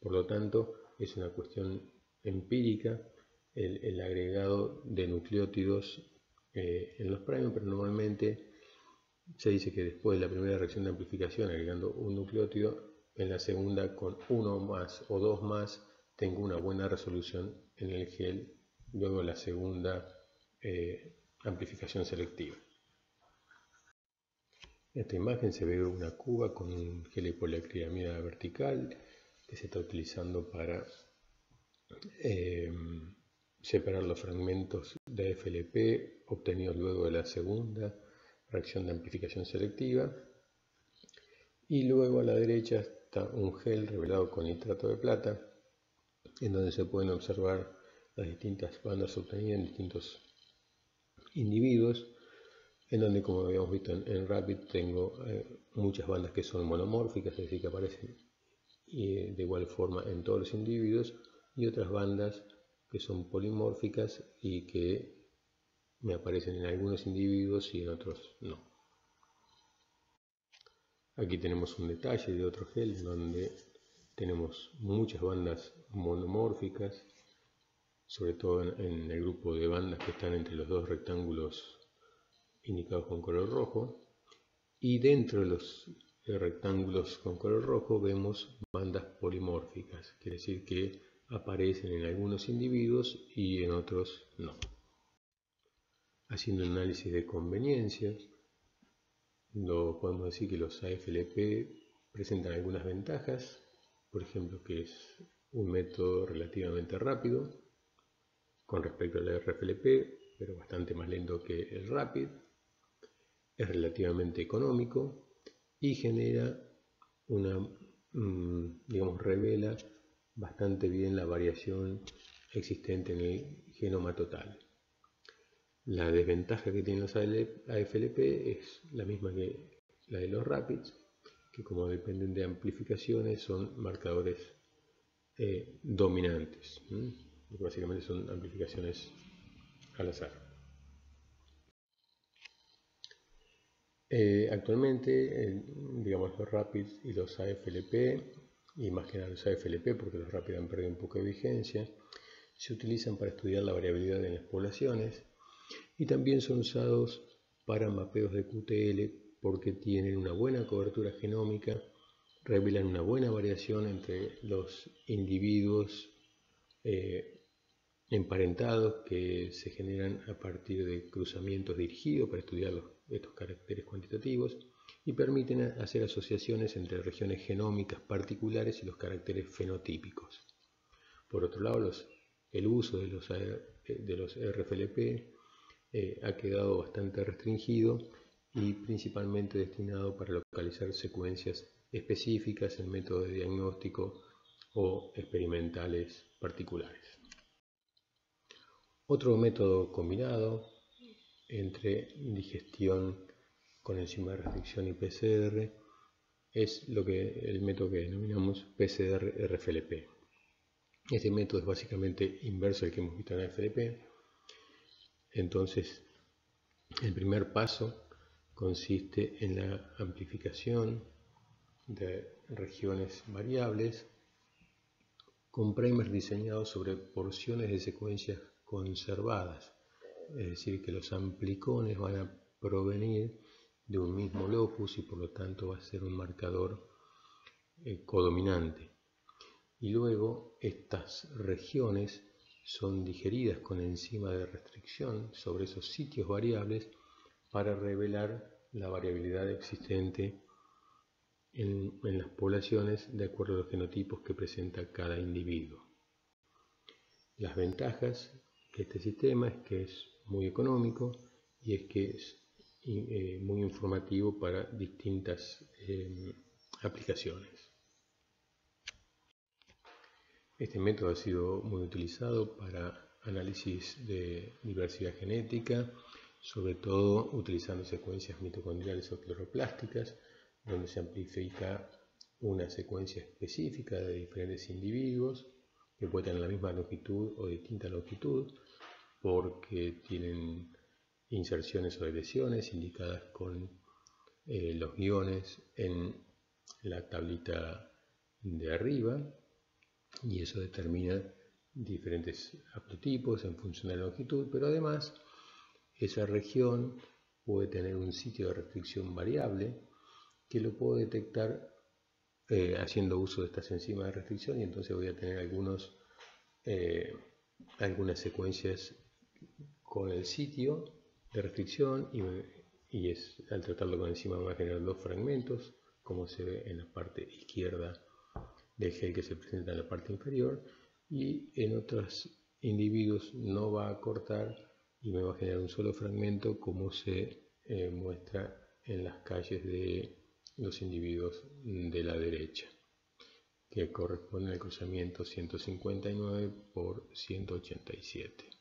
Por lo tanto, es una cuestión empírica el, agregado de nucleótidos eh, en los primers, pero normalmente se dice que después de la primera reacción de amplificación agregando un nucleótido, en la segunda con uno más o dos más tengo una buena resolución en el gel luego la segunda eh, amplificación selectiva. En esta imagen se ve una cuba con un gel de poliacrilamida vertical que se está utilizando para eh, separar los fragmentos de FLP obtenidos luego de la segunda reacción de amplificación selectiva. Y luego a la derecha está un gel revelado con nitrato de plata, en donde se pueden observar las distintas bandas obtenidas en distintos individuos, en donde como habíamos visto en, Rapid tengo eh, muchas bandas que son monomórficas, es decir, que aparecen de igual forma en todos los individuos, y otras bandas que son polimórficas y que me aparecen en algunos individuos y en otros no. Aquí tenemos un detalle de otro gel donde tenemos muchas bandas monomórficas, sobre todo en, el grupo de bandas que están entre los dos rectángulos indicados con color rojo. Y dentro de los rectángulos con color rojo vemos bandas polimórficas, quiere decir que aparecen en algunos individuos y en otros no. Haciendo un análisis de conveniencia, podemos decir que los AFLP presentan algunas ventajas, por ejemplo que es un método relativamente rápido con respecto al RFLP, pero bastante más lento que el RAPID, es relativamente económico y genera una, mm, digamos, revela bastante bien la variación existente en el genoma total. La desventaja que tienen los AFLP es la misma que la de los RAPIDs, que como dependen de amplificaciones son marcadores eh, dominantes, básicamente son amplificaciones al azar. Eh, actualmente, digamos, los RAPIDs y los AFLP y más que nada los AFLP, porque los rápidos han perdido un poco de vigencia, se utilizan para estudiar la variabilidad en las poblaciones y también son usados para mapeos de QTL porque tienen una buena cobertura genómica, revelan una buena variación entre los individuos eh, emparentados que se generan a partir de cruzamientos dirigidos para estudiar estos caracteres cuantitativos y permiten hacer asociaciones entre regiones genómicas particulares y los caracteres fenotípicos. Por otro lado, el uso de los, de los RFLP eh, ha quedado bastante restringido y principalmente destinado para localizar secuencias específicas en métodos de diagnóstico o experimentales particulares. Otro método combinado entre digestión con enzima de restricción y PCR es lo que el método que denominamos PCR-RFLP. Este método es básicamente inverso al que hemos visto en la FLP. Entonces, el primer paso consiste en la amplificación de regiones variables con primers diseñados sobre porciones de secuencias conservadas, es decir, que los amplicones van a provenir de un mismo locus y por lo tanto va a ser un marcador eh, codominante. Y luego estas regiones son digeridas con enzima de restricción sobre esos sitios variables para revelar la variabilidad existente en, en, las poblaciones de acuerdo a los genotipos que presenta cada individuo. Las ventajas este sistema es que es muy económico y es que es eh, muy informativo para distintas em, aplicaciones. Este método ha sido muy utilizado para análisis de diversidad genética, sobre todo utilizando secuencias mitocondriales o cloroplásticas, donde se amplifica una secuencia específica de diferentes individuos que pueden tener la misma longitud o distinta longitud porque tienen inserciones o deleciones indicadas con eh, los guiones en la tablita de arriba y eso determina diferentes haplotipos en función de la longitud, pero además esa región puede tener un sitio de restricción variable que lo puedo detectar eh, haciendo uso de estas enzimas de restricción y entonces voy a tener algunos, eh, algunas secuencias con el sitio de restricción y, es, al tratarlo con enzima va a generar dos fragmentos, como se ve en la parte izquierda del gel que se presenta en la parte inferior y en otros individuos no va a cortar y me va a generar un solo fragmento como se eh, muestra en las calles de los individuos de la derecha. que corresponde al cruzamiento 159 por 187.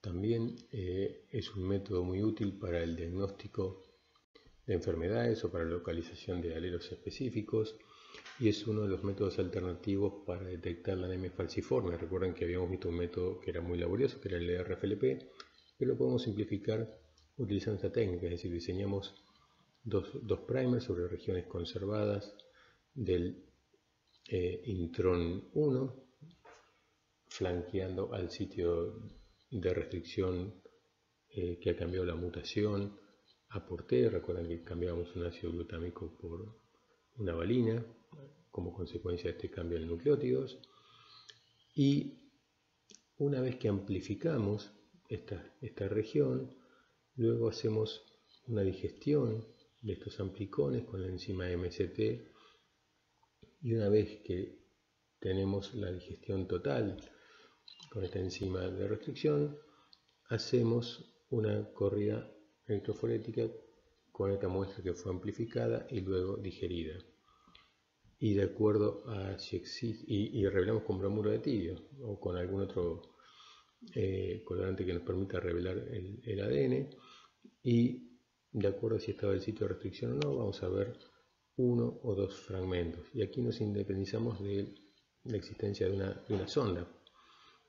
También eh, es un método muy útil para el diagnóstico de enfermedades o para la localización de alelos específicos y es uno de los métodos alternativos para detectar la anemia falciforme. Recuerden que habíamos visto un método que era muy laborioso, que era el RFLP, pero lo podemos simplificar utilizando esta técnica, es decir, diseñamos dos, primers sobre regiones conservadas del eh, intrón 1, flanqueando al sitio de restricción eh, que ha cambiado la mutación a por T. Recuerden que cambiamos un ácido glutámico por una valina como consecuencia de este cambio en nucleótidos. Y una vez que amplificamos esta, esta región, luego hacemos una digestión de estos amplicones con la enzima MCT y una vez que tenemos la digestión total con esta enzima de restricción, hacemos una corrida electroforética con esta muestra que fue amplificada y luego digerida. Y de acuerdo a si existe, y, revelamos con bromuro de tidio o con algún otro eh, colorante que nos permita revelar el, el ADN. Y de acuerdo a si estaba el sitio de restricción o no, vamos a ver uno o dos fragmentos. Y aquí nos independizamos de la existencia de una, de una sonda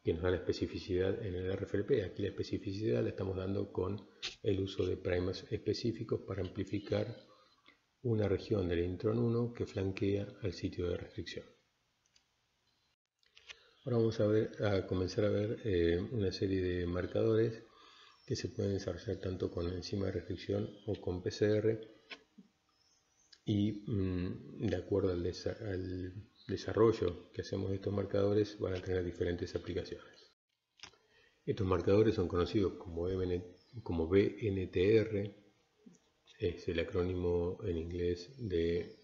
que nos da la especificidad en el RFLP. Aquí la especificidad la estamos dando con el uso de primers específicos para amplificar una región del intron 1 que flanquea al sitio de restricción. Ahora vamos a, ver, a comenzar a ver eh, una serie de marcadores que se pueden desarrollar tanto con enzima de restricción o con PCR y mm, de acuerdo al, al desarrollo que hacemos de estos marcadores van a tener diferentes aplicaciones. Estos marcadores son conocidos como, como BNTR, es el acrónimo en inglés de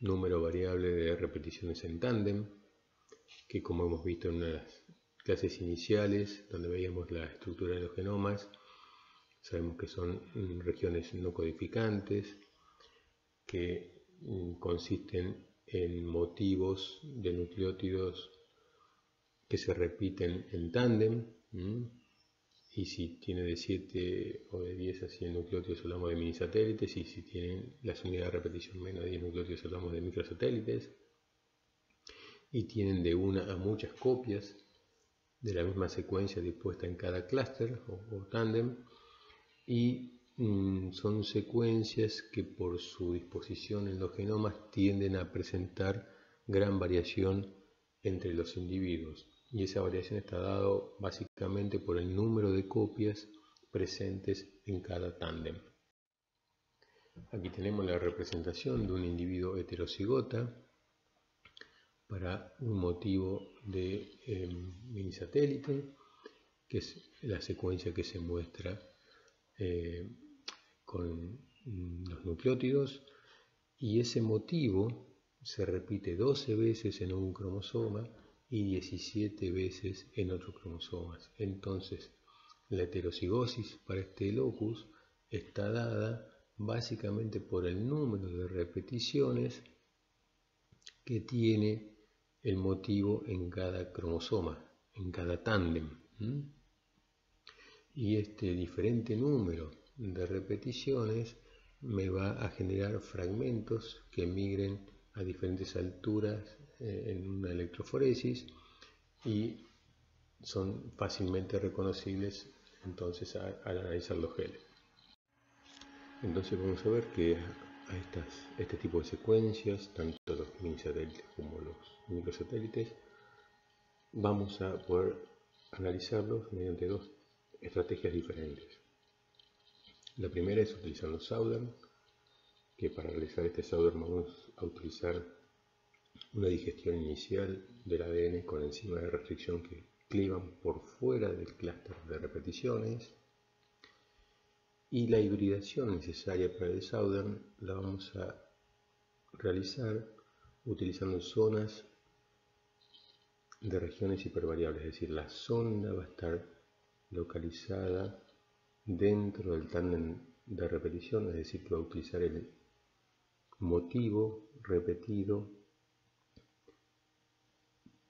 número variable de repeticiones en tándem, que como hemos visto en las clases iniciales, donde veíamos la estructura de los genomas, sabemos que son regiones no codificantes, que mm, consisten en motivos de nucleótidos que se repiten en tándem. Y si tiene de 7 o de 10 a 100 nucleótidos hablamos de minisatélites y si tienen las unidades de repetición menos de 10 nucleótidos hablamos de microsatélites. Y tienen de una a muchas copias de la misma secuencia dispuesta en cada clúster o, o tándem. Y son secuencias que por su disposición en los genomas tienden a presentar gran variación entre los individuos y esa variación está dado básicamente por el número de copias presentes en cada tándem. Aquí tenemos la representación de un individuo heterocigota para un motivo de eh, minisatélite, que es la secuencia que se muestra eh, con mm, los nucleótidos y ese motivo se repite 12 veces en un cromosoma y 17 veces en otros cromosomas. Entonces, la heterocigosis para este locus está dada básicamente por el número de repeticiones que tiene el motivo en cada cromosoma, en cada tándem. Y este diferente número de repeticiones me va a generar fragmentos que migren a diferentes alturas eh, en una electroforesis y son fácilmente reconocibles entonces al analizar los genes. Entonces vamos a ver que a estas, este tipo de secuencias, tanto los minisatélites como los microsatélites, vamos a poder analizarlos mediante dos estrategias diferentes. La primera es utilizando Southern, que para realizar este Southern vamos a utilizar una digestión inicial del ADN con enzimas de restricción que clivan por fuera del clúster de repeticiones. Y la hibridación necesaria para el Southern la vamos a realizar utilizando zonas de regiones hipervariables, es decir, la sonda va a estar localizada dentro del tándem de repetición, es decir, que va a utilizar el motivo repetido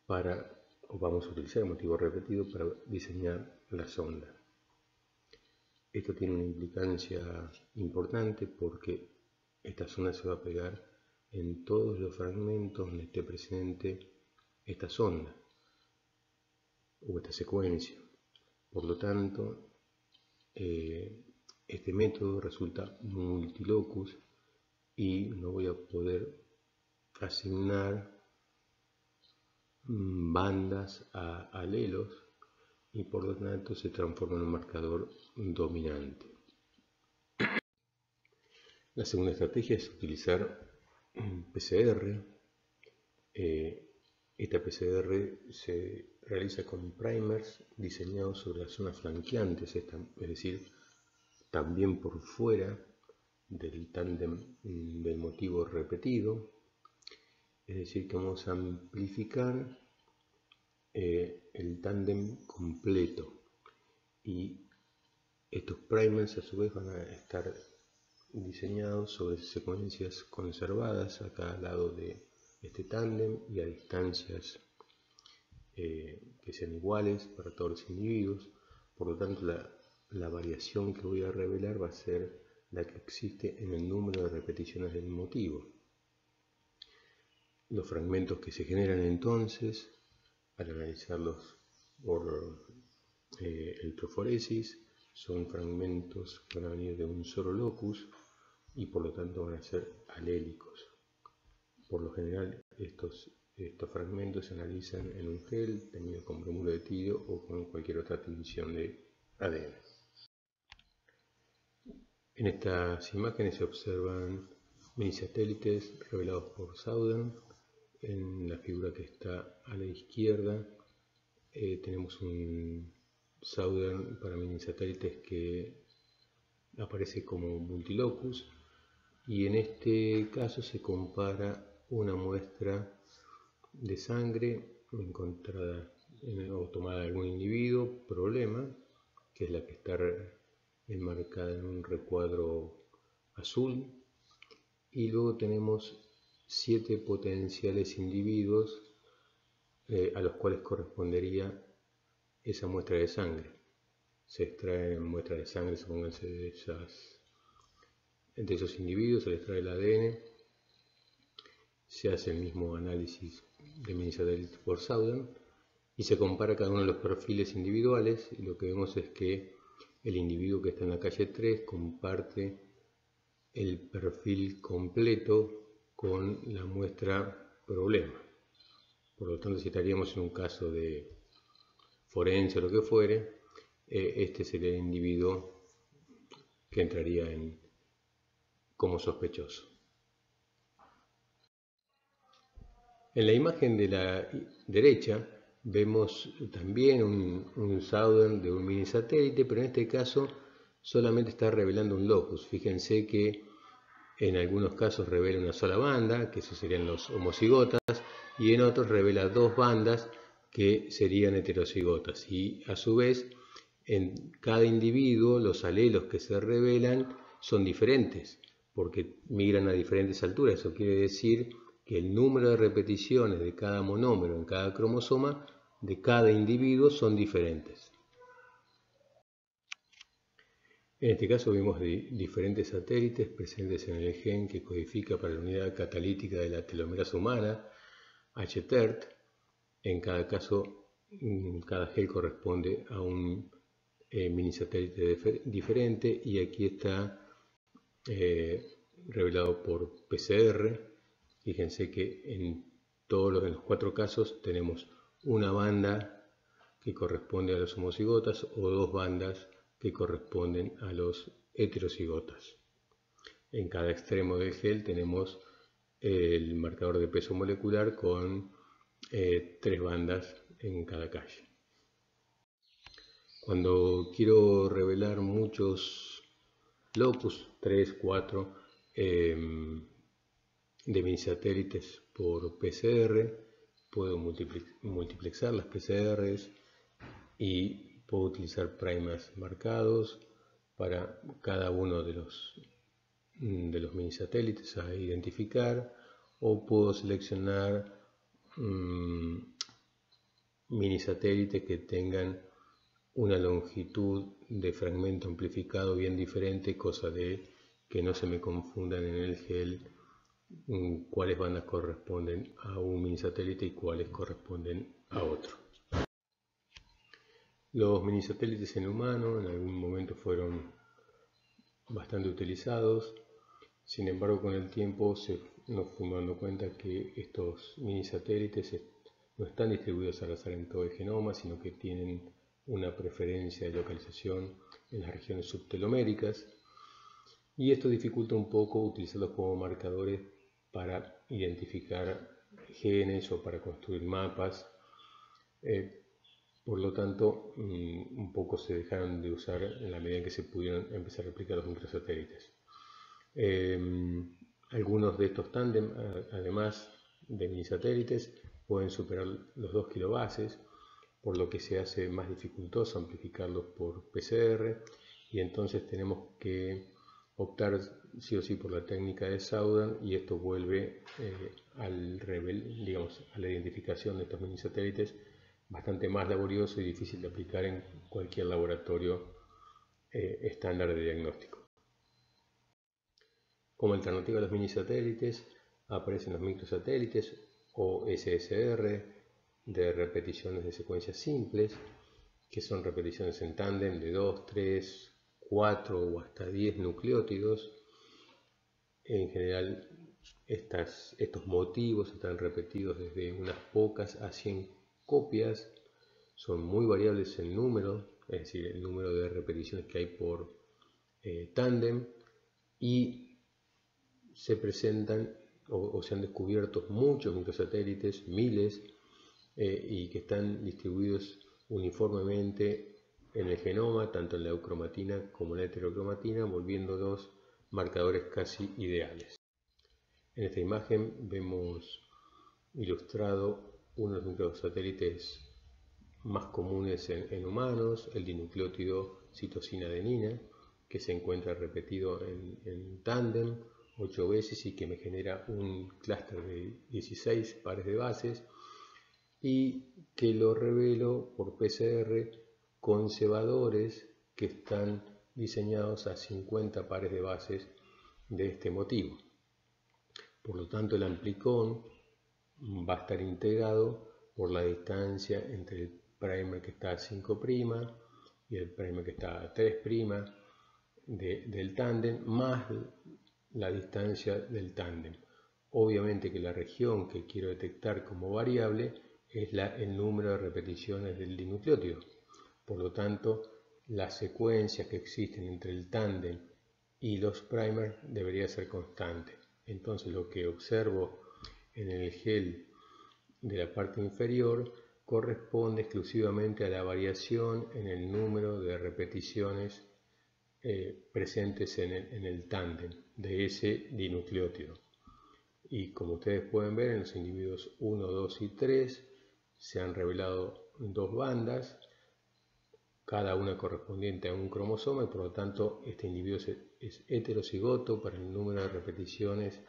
para, o vamos a utilizar el motivo repetido para diseñar la sonda. Esto tiene una implicancia importante porque esta sonda se va a pegar en todos los fragmentos donde esté presente esta sonda o esta secuencia. Por lo tanto, eh, este método resulta multilocus y no voy a poder asignar mm, bandas a alelos y por lo tanto se transforma en un marcador dominante. La segunda estrategia es utilizar PCR. Eh, esta PCR se realiza con primers diseñados sobre las zonas flanqueantes, es decir, también por fuera del tándem mm, del motivo repetido, es decir, que vamos a amplificar eh, el tándem completo. Y estos primers a su vez van a estar diseñados sobre secuencias conservadas a cada lado de este tándem y a distancias eh, que sean iguales para todos los individuos. Por lo tanto, la, variación que voy a revelar va a ser la que existe en el número de repeticiones del motivo. Los fragmentos que se generan entonces, al analizarlos por eh, electroforesis, son fragmentos que van a venir de un solo locus y por lo tanto van a ser alélicos. Por lo general estos, estos fragmentos se analizan en un gel tenido con bromuro de tirio o con cualquier otra tinción de ADN. En estas imágenes se observan mini satélites revelados por Southern. En la figura que está a la izquierda eh, tenemos un Southern para mini satélites que aparece como multilocus y en este caso se compara una muestra de sangre encontrada o tomada de algún individuo, problema, que es la que está enmarcada en un recuadro azul y luego tenemos siete potenciales individuos eh, a los cuales correspondería esa muestra de sangre. Se extrae muestra de sangre, supónganse de, esas, de esos individuos, se les extrae el ADN, se hace el mismo análisis de mini por Southern y se compara cada uno de los perfiles individuales y lo que vemos es que el individuo que está en la calle 3 comparte el perfil completo con la muestra problema. Por lo tanto, si estaríamos en un caso de forense o lo que fuere, eh, este sería el individuo que entraría en, como sospechoso. En la imagen de la derecha Vemos también un, un Southern de un mini satélite, pero en este caso solamente está revelando un locus. Fíjense que en algunos casos revela una sola banda, que esos serían los homocigotas, y en otros revela dos bandas, que serían heterocigotas. Y a su vez, en cada individuo, los alelos que se revelan son diferentes, porque migran a diferentes alturas. Eso quiere decir que el número de repeticiones de cada monómero en cada cromosoma de cada individuo son diferentes. En este caso vimos diferentes satélites presentes en el gen que codifica para la unidad catalítica de la telomerasa humana, HTERT. En cada caso, mm, cada gel corresponde a un eh, mini satélite diferente y aquí está eh, revelado por PCR. Fíjense que en todos los cuatro casos tenemos una banda que corresponde a los homocigotas o dos bandas que corresponden a los heterocigotas. En cada extremo del gel tenemos el marcador de peso molecular con eh, tres bandas en cada calle. Cuando quiero revelar muchos locus, 3, 4, em, de mis satélites por PCR, puedo multiplexar las PCRs y puedo utilizar primers marcados para cada uno de los, de los mini satélites a identificar o puedo seleccionar mm, mini satélites que tengan una longitud de fragmento amplificado bien diferente, cosa de que no se me confundan en el gel cuáles bandas corresponden a un mini satélite y cuáles corresponden a otro. Los mini satélites en humano en algún momento fueron bastante utilizados, sin embargo con el tiempo se nos fuimos dando cuenta que estos mini satélites no están distribuidos al azar en todo el genoma, sino que tienen una preferencia de localización en las regiones subteloméricas y esto dificulta un poco utilizarlos como marcadores para identificar genes o para construir mapas. Eh, por lo tanto, mm, un poco se dejaron de usar en la medida en que se pudieron empezar a replicar los microsatélites. Eh, algunos de estos tándem, además de mini satélites, pueden superar los 2 kilobases, por lo que se hace más dificultoso amplificarlos por PCR y entonces tenemos que optar sí o sí por la técnica de Saudan y esto vuelve eh, al digamos, a la identificación de estos mini satélites bastante más laborioso y difícil de aplicar en cualquier laboratorio eh, estándar de diagnóstico. Como alternativa a los mini satélites aparecen los microsatélites o SSR de repeticiones de secuencias simples, que son repeticiones en tándem de 2, 3, 4 o hasta 10 nucleótidos. En general, estos motivos están repetidos desde unas pocas a 100 copias. Son muy variables en número, es decir, el número de repeticiones que hay por eh, tándem. Y se presentan o, se han descubierto muchos microsatélites, miles, eh, y que están distribuidos uniformemente en el genoma, tanto en la eucromatina como en la heterocromatina, volviéndolos marcadores casi ideales. En esta imagen vemos ilustrado uno de los microsatélites más comunes en, humanos, el dinucleótido citosina-adenina, que se encuentra repetido en, en tándem 8 veces y que me genera un clúster de 16 pares de bases y que lo revelo por PCR con cebadores que están diseñados a 50 pares de bases de este motivo. Por lo tanto, el amplicón va a estar integrado por la distancia entre el primer que está a 5' y el primer que está a 3' del tándem más la distancia del tándem. Obviamente que la región que quiero detectar como variable es la, el número de repeticiones del dinucleótido. Por lo tanto, las secuencias que existen entre el tándem y los primers debería ser constante. Entonces lo que observo en el gel de la parte inferior corresponde exclusivamente a la variación en el número de repeticiones eh, presentes en el, en el tándem de ese dinucleótido. Y como ustedes pueden ver en los individuos 1, 2 y 3 se han revelado dos bandas cada una correspondiente a un cromosoma y por lo tanto este individuo es heterocigoto para el número de repeticiones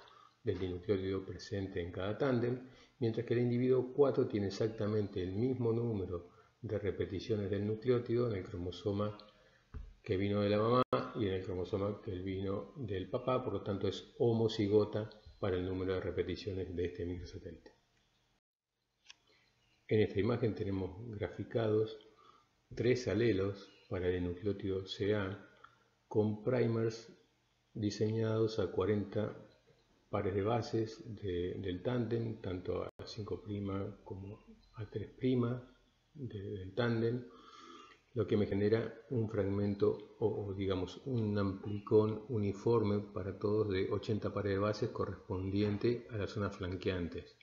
del dinucleótido presente en cada tándem, mientras que el individuo 4 tiene exactamente el mismo número de repeticiones del nucleótido en el cromosoma que vino de la mamá y en el cromosoma que vino del papá, por lo tanto es homocigota para el número de repeticiones de este microsatélite. En esta imagen tenemos graficados tres alelos para el nucleótido CA con primers diseñados a 40 pares de bases del tándem, tanto a 5' como a 3' del tándem, lo que me genera un fragmento o, digamos un amplicón uniforme para todos de 80 pares de bases correspondiente a las zonas flanqueantes.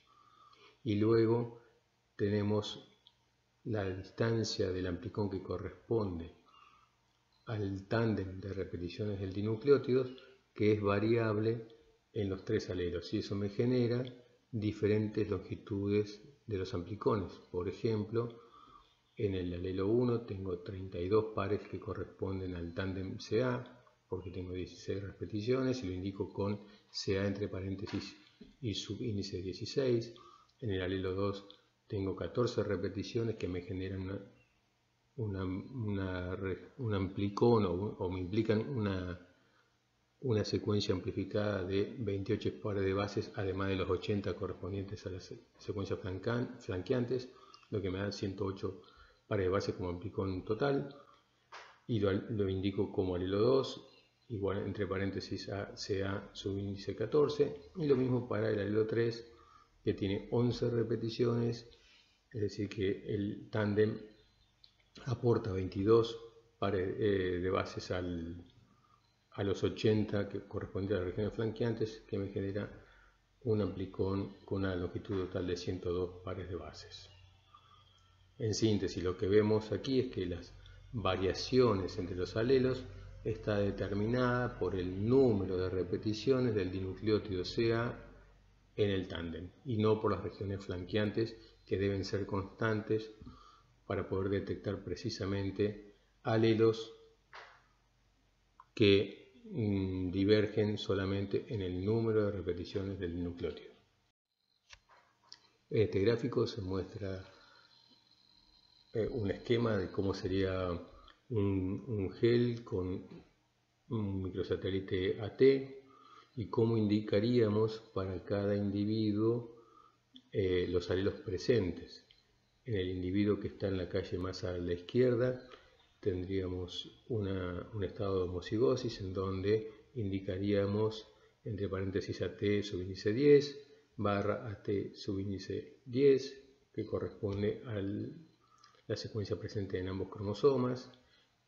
Y luego tenemos la distancia del amplicón que corresponde al tándem de repeticiones del dinucleótidos que es variable en los tres alelos y eso me genera diferentes longitudes de los amplicones. Por ejemplo, en el alelo 1 tengo 32 pares que corresponden al tándem CA, porque tengo 16 repeticiones y lo indico con CA entre paréntesis y subíndice 16. En el alelo 2 tengo 14 repeticiones que me generan una, un amplicón o, me implican una, una secuencia amplificada de 28 pares de bases, además de los 80 correspondientes a las secuencias flanqueantes, lo que me da 108 pares de bases como amplicón total. Y lo, lo indico como alelo 2, igual entre paréntesis a CA subíndice 14 y lo mismo para el alelo 3 que tiene 11 repeticiones es decir que el tándem aporta 22 pares eh, de bases al, a los 80 que corresponde a las regiones flanqueantes que me genera un amplicón con una longitud total de 102 pares de bases. En síntesis, lo que vemos aquí es que las variaciones entre los alelos está determinada por el número de repeticiones del dinucleótido CA en el tándem y no por las regiones flanqueantes que deben ser constantes para poder detectar precisamente alelos que mm, divergen solamente en el número de repeticiones del nucleótido. Este gráfico se muestra eh, un esquema de cómo sería un, gel con un microsatélite AT y cómo indicaríamos para cada individuo eh, los alelos presentes. En el individuo que está en la calle más a la izquierda tendríamos un estado de homocigosis en donde indicaríamos entre paréntesis AT subíndice 10 barra AT subíndice 10 que corresponde a la secuencia presente en ambos cromosomas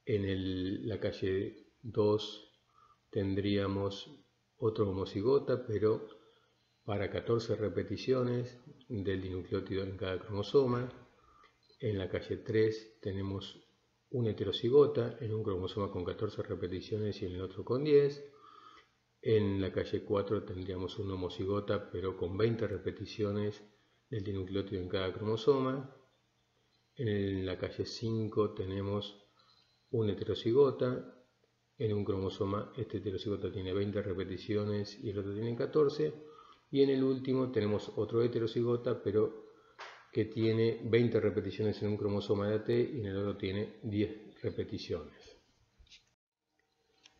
en la calle 2 tendríamos otro homocigota, pero para 14 repeticiones del dinucleótido en cada cromosoma. En la calle 3 tenemos un heterocigota en un cromosoma con 14 repeticiones y en el otro con 10. En la calle 4 tendríamos un homocigota pero con 20 repeticiones del dinucleótido en cada cromosoma. En la calle 5 tenemos un heterocigota. En un cromosoma este heterocigota tiene 20 repeticiones y el otro tiene 14. Y en el último tenemos otro heterocigota, pero que tiene 20 repeticiones en un cromosoma de AT y en el otro tiene 10 repeticiones.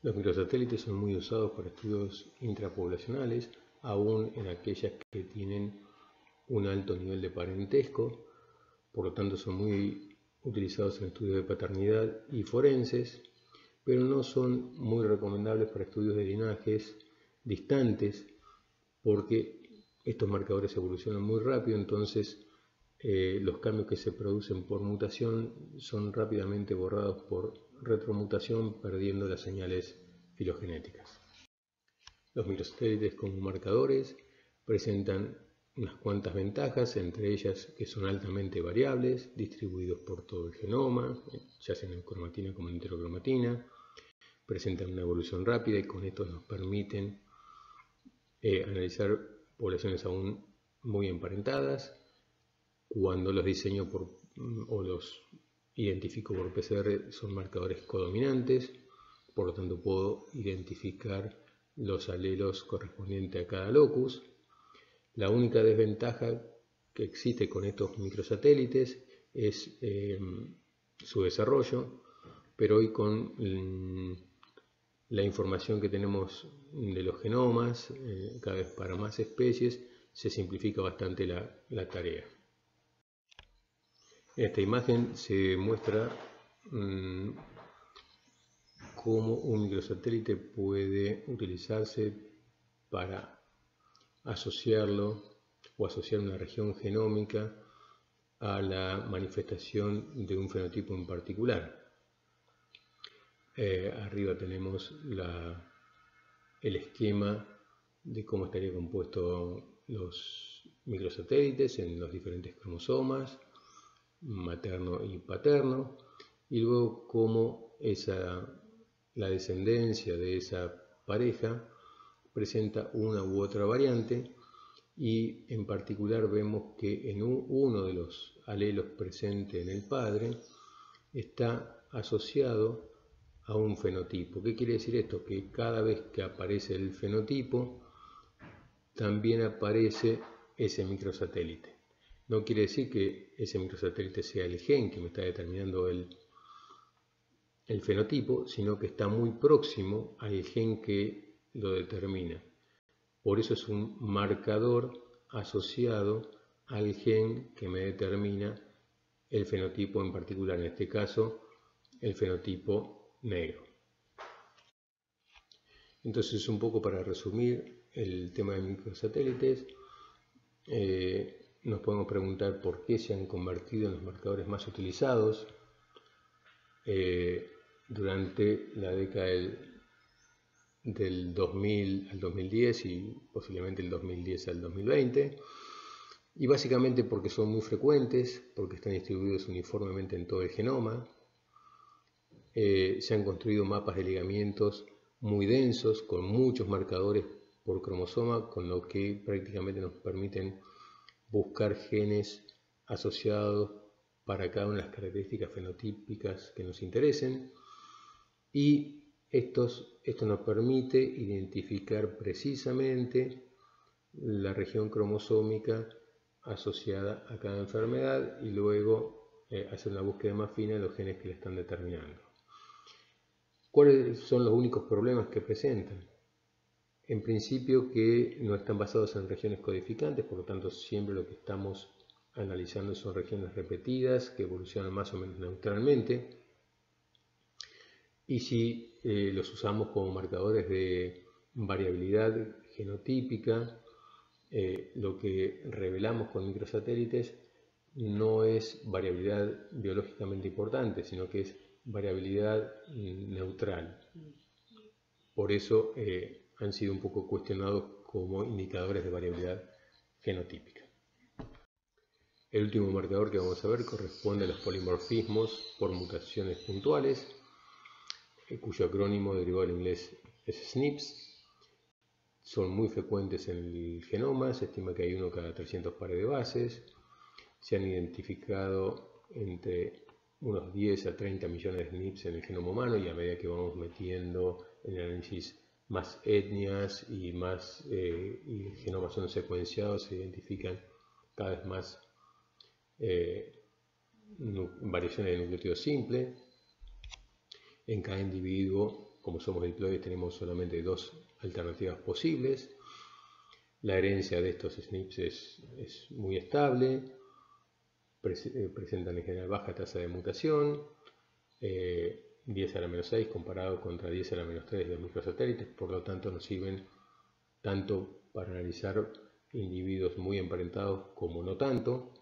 Los microsatélites son muy usados para estudios intrapoblacionales, aún en aquellas que tienen un alto nivel de parentesco, por lo tanto son muy utilizados en estudios de paternidad y forenses, pero no son muy recomendables para estudios de linajes distantes porque estos marcadores evolucionan muy rápido, entonces eh, los cambios que se producen por mutación son rápidamente borrados por retromutación perdiendo las señales filogenéticas. Los microsatélites como marcadores presentan unas cuantas ventajas, entre ellas que son altamente variables, distribuidos por todo el genoma, ya sea en cromatina como en heterocromatina, presentan una evolución rápida y con esto nos permiten eh, analizar poblaciones aún muy emparentadas. Cuando los diseño por, mm, o los identifico por PCR son marcadores codominantes, por lo tanto puedo identificar los alelos correspondientes a cada locus la única desventaja que existe con estos microsatélites es eh, su desarrollo, pero hoy con mm, la información que tenemos de los genomas, eh, cada vez para más especies, se simplifica bastante la, tarea. En esta imagen se muestra mm, cómo un microsatélite puede utilizarse para asociarlo o asociar una región genómica a la manifestación de un fenotipo en particular. Eh, arriba tenemos el esquema de cómo estaría compuesto los microsatélites en los diferentes cromosomas, materno y paterno, y luego cómo esa, la descendencia de esa pareja presenta una u otra variante y en particular vemos que en uno de los alelos presentes en el padre está asociado a un fenotipo. ¿Qué quiere decir esto? Que cada vez que aparece el fenotipo, también aparece ese microsatélite. No quiere decir que ese microsatélite sea el gen que me está determinando el, el fenotipo, sino que está muy próximo al gen que lo determina. Por eso es un marcador asociado al gen que me determina el fenotipo en particular, en este caso el fenotipo negro. Entonces, un poco para resumir el tema de microsatélites, eh, nos podemos preguntar por qué se han convertido en los marcadores más utilizados eh, durante la década del, 2000 al 2010 y posiblemente el 2010 al 2020. Y básicamente porque son muy frecuentes, porque están distribuidos uniformemente en todo el genoma. Eh, se han construido mapas de ligamientos muy densos, con muchos marcadores por cromosoma, con lo que prácticamente nos permiten buscar genes asociados para cada una de las características fenotípicas que nos interesen y esto nos permite identificar precisamente la región cromosómica asociada a cada enfermedad y luego eh, hacer una búsqueda más fina de los genes que le están determinando. ¿Cuáles son los únicos problemas que presentan? En principio que no están basados en regiones codificantes, por lo tanto siempre lo que estamos analizando son regiones repetidas que evolucionan más o menos neutralmente. Y si eh, los usamos como marcadores de variabilidad genotípica, eh, lo que revelamos con microsatélites no es variabilidad biológicamente importante, sino que es variabilidad mm, neutral. Por eso eh, han sido un poco cuestionados como indicadores de variabilidad genotípica. El último marcador que vamos a ver corresponde a los polimorfismos por mutaciones puntuales, eh, cuyo acrónimo derivado del inglés es SNPs. Son muy frecuentes en el genoma, se estima que hay uno cada 300 pares de bases. Se han identificado entre unos 10 a 30 millones de SNPs en el genoma humano y a medida que vamos metiendo en el análisis más etnias y más eh, genomas son secuenciados, se identifican cada vez más eh, variaciones de nucleótido simple. En cada individuo, como somos diploides, tenemos solamente dos alternativas posibles. La herencia de estos SNPs es, muy estable, eh, presentan en general baja tasa de mutación. Eh, 10 a la menos 6 comparado contra 10 a la menos 3 de los microsatélites, por lo tanto nos sirven tanto para analizar individuos muy emparentados como no tanto.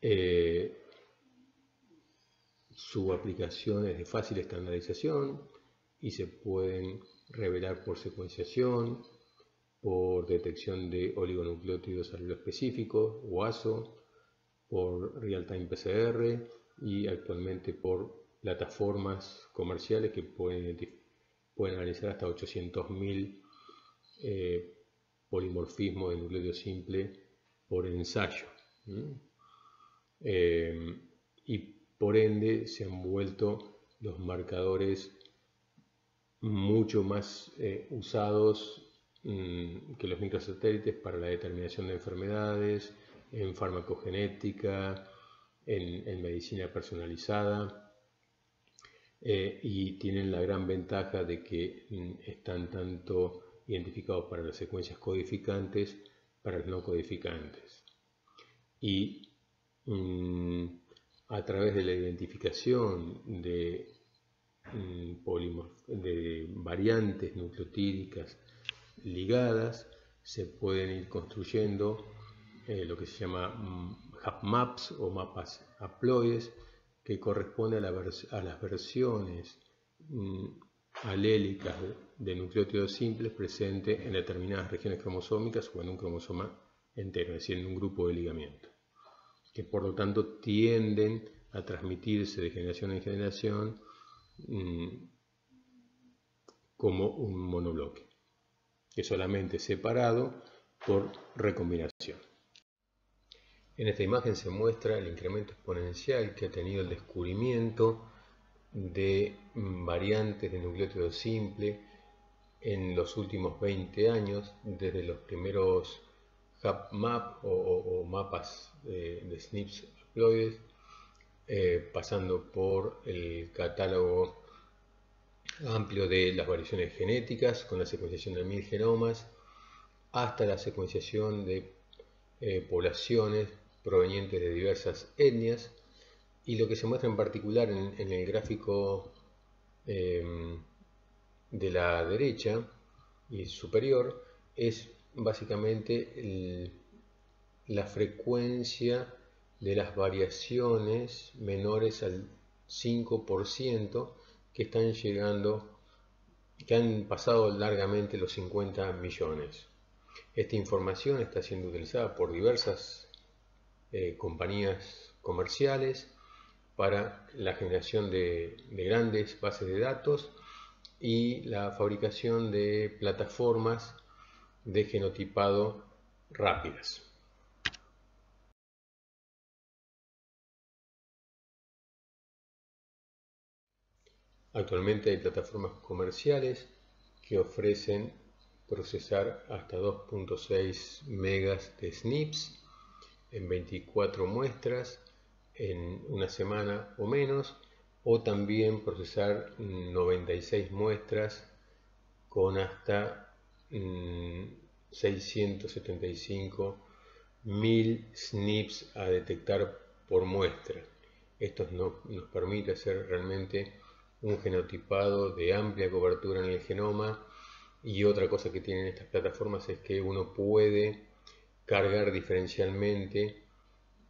Eh, su aplicación es de fácil estandarización y se pueden revelar por secuenciación, por detección de oligonucleótidos específicos o ASO, por real-time PCR y actualmente por plataformas comerciales que pueden, analizar hasta 800.000 eh, polimorfismos de nucleo simple por ensayo. Eh, y por ende se han vuelto los marcadores mucho más eh, usados mm, que los microsatélites para la determinación de enfermedades, en farmacogenética, en medicina personalizada. Eh, y tienen la gran ventaja de que mm, están tanto identificados para las secuencias codificantes para las no codificantes. Y mm, a través de la identificación de, mm, de variantes nucleotídicas ligadas, se pueden ir construyendo eh, lo que se llama maps o mapas haploides que corresponde a, las versiones mm, alélicas de, nucleótidos simples presentes en determinadas regiones cromosómicas o en un cromosoma entero, es decir, en un grupo de ligamiento, que por lo tanto tienden a transmitirse de generación en generación mm, como un monobloque, que solamente separado por recombinación. En esta imagen se muestra el incremento exponencial que ha tenido el descubrimiento de variantes de nucleótido simple en los últimos 20 años, desde los primeros HapMap o, mapas de SNPs haploides, eh, pasando por el catálogo amplio de las variaciones genéticas con la secuenciación de mil genomas, hasta la secuenciación de eh, poblaciones provenientes de diversas etnias y lo que se muestra en particular en, el gráfico em, de la derecha y superior es básicamente la frecuencia de las variaciones menores al 5% que están llegando, que han pasado largamente los 50 millones. Esta información está siendo utilizada por diversas eh, compañías comerciales para la generación de, grandes bases de datos y la fabricación de plataformas de genotipado rápidas. Actualmente hay plataformas comerciales que ofrecen procesar hasta 2.6 megas de SNPs en 24 muestras en una semana o menos, o también procesar 96 muestras con hasta 675 mm, mil SNPs a detectar por muestra. Esto nos permite hacer realmente un genotipado de amplia cobertura en el genoma y otra cosa que tienen estas plataformas es que uno puede cargar diferencialmente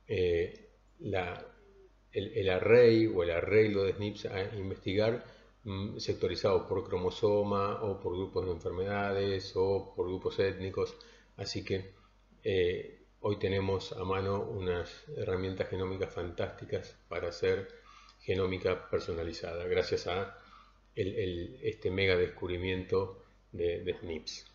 eh, el, array o el arreglo de SNPs a investigar mm, sectorizado por cromosoma o por grupos de enfermedades o por grupos étnicos. Así que eh, hoy tenemos a mano unas herramientas genómicas fantásticas para hacer genómica personalizada, gracias a este mega descubrimiento de, de SNPs.